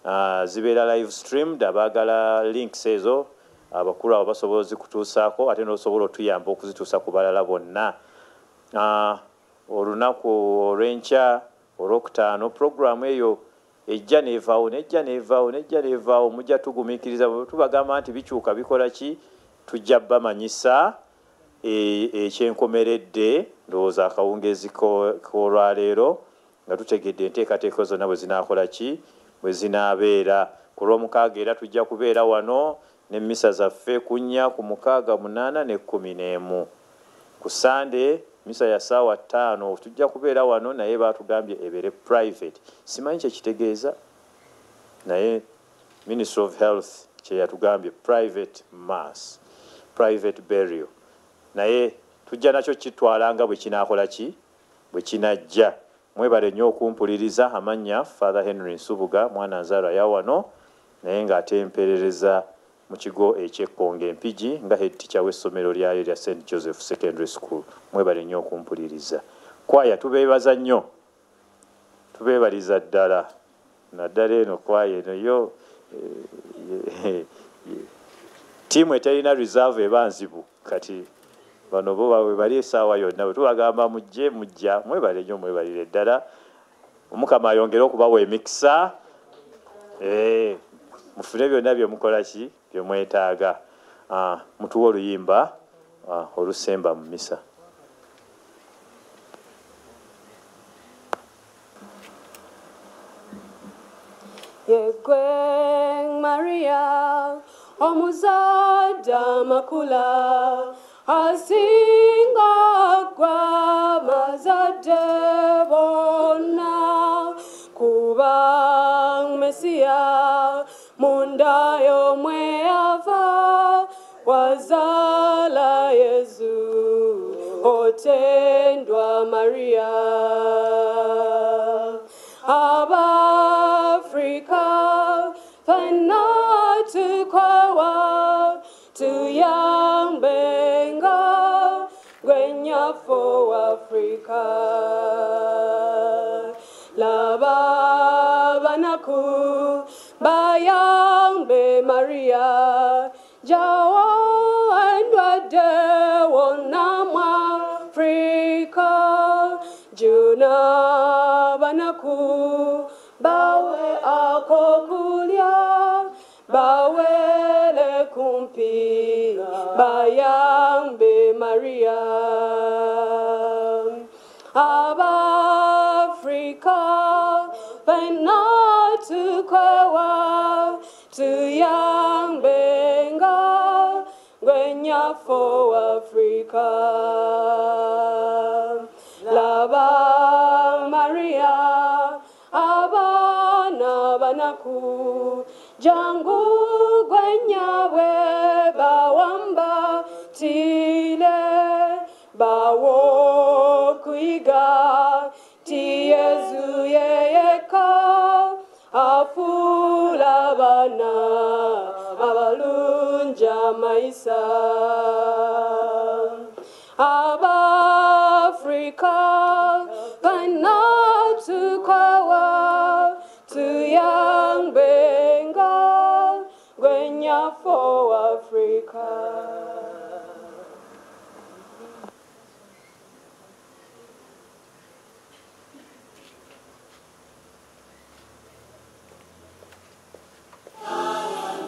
Uh, zibeera live streamed abaagala links ezo abakulu abo basobola ozikutuusaako ate nosobola otuyamba okuzituusa ku balala bonna. Uh, olunaku olw'enkya olwokutaano puroguramu eyo ejja nevaawo nejja nevaawo nejja nevaawo mujja tugumiikiriza tubagamba nti bikyuka bikola ki? Tujja bamanyisa ekyenkomeredde e, ndowooza akawungezi kolwaleero nga tutegedde enteekateeka zonna bwe zinaakola ki? Bwe zinaabeera. Ku lwomukaaga era tujja kubeera wano n'emmisa zaffe ku nnya ku mukaaga munaana n'ekkumi n'emu. Ku sande misa ya saawa ttaano tujja kubeera wano naye baatugambye ebeere private. Simanyi kyekitegeeza naye ministry of health kyeyatugambye private mass private burial naye tujja nakyo kitwalanga bwe kinaakola ki? Bwe kinajja. Mwebale nnyo okumpuliriza amannya father henry nsubuga mwana nzaala yawano naye ng'atemperereza mu kigo ekyekkonga empigi nga head teacher w'essomero lyayo lya st joseph secondary school. Mwebale nnyo okumpuliriza. Kwaya tubeebaza nnyo. Tubeebaliza ddala. Naddala eno kwaya eno yo eh, tiimu eterina reserve eba nzibu. Kati bano bo bawe bali esaawa yonna. Bwe tubagamba mujje mujja mwebale nnyo mwebalire ddala. Omukama ayongere okubawa emikisa. Eh, mufune byonna byemukola ki? Byemwetaaga Ah, mutuwe oluyimba ah, olusemba mu misa. Yegwe maria omuzadde amakula asinga gwa mazadde bonna kuba mesiya mundayo mwe ava wazala yesu otendwa maria ya jawo endwade wonama frika juna banaku bawe akokulia bawele kumpi bayambe maria abafrika to tuya gwenyafo afrika laba maria abana banaku. Jangu gwenyabwe bawamba tile bawo kuiga ti yezu yeyeka afula my myself. Of Africa, but not to Kawa, to young Bengal, when you're for Africa. Amen.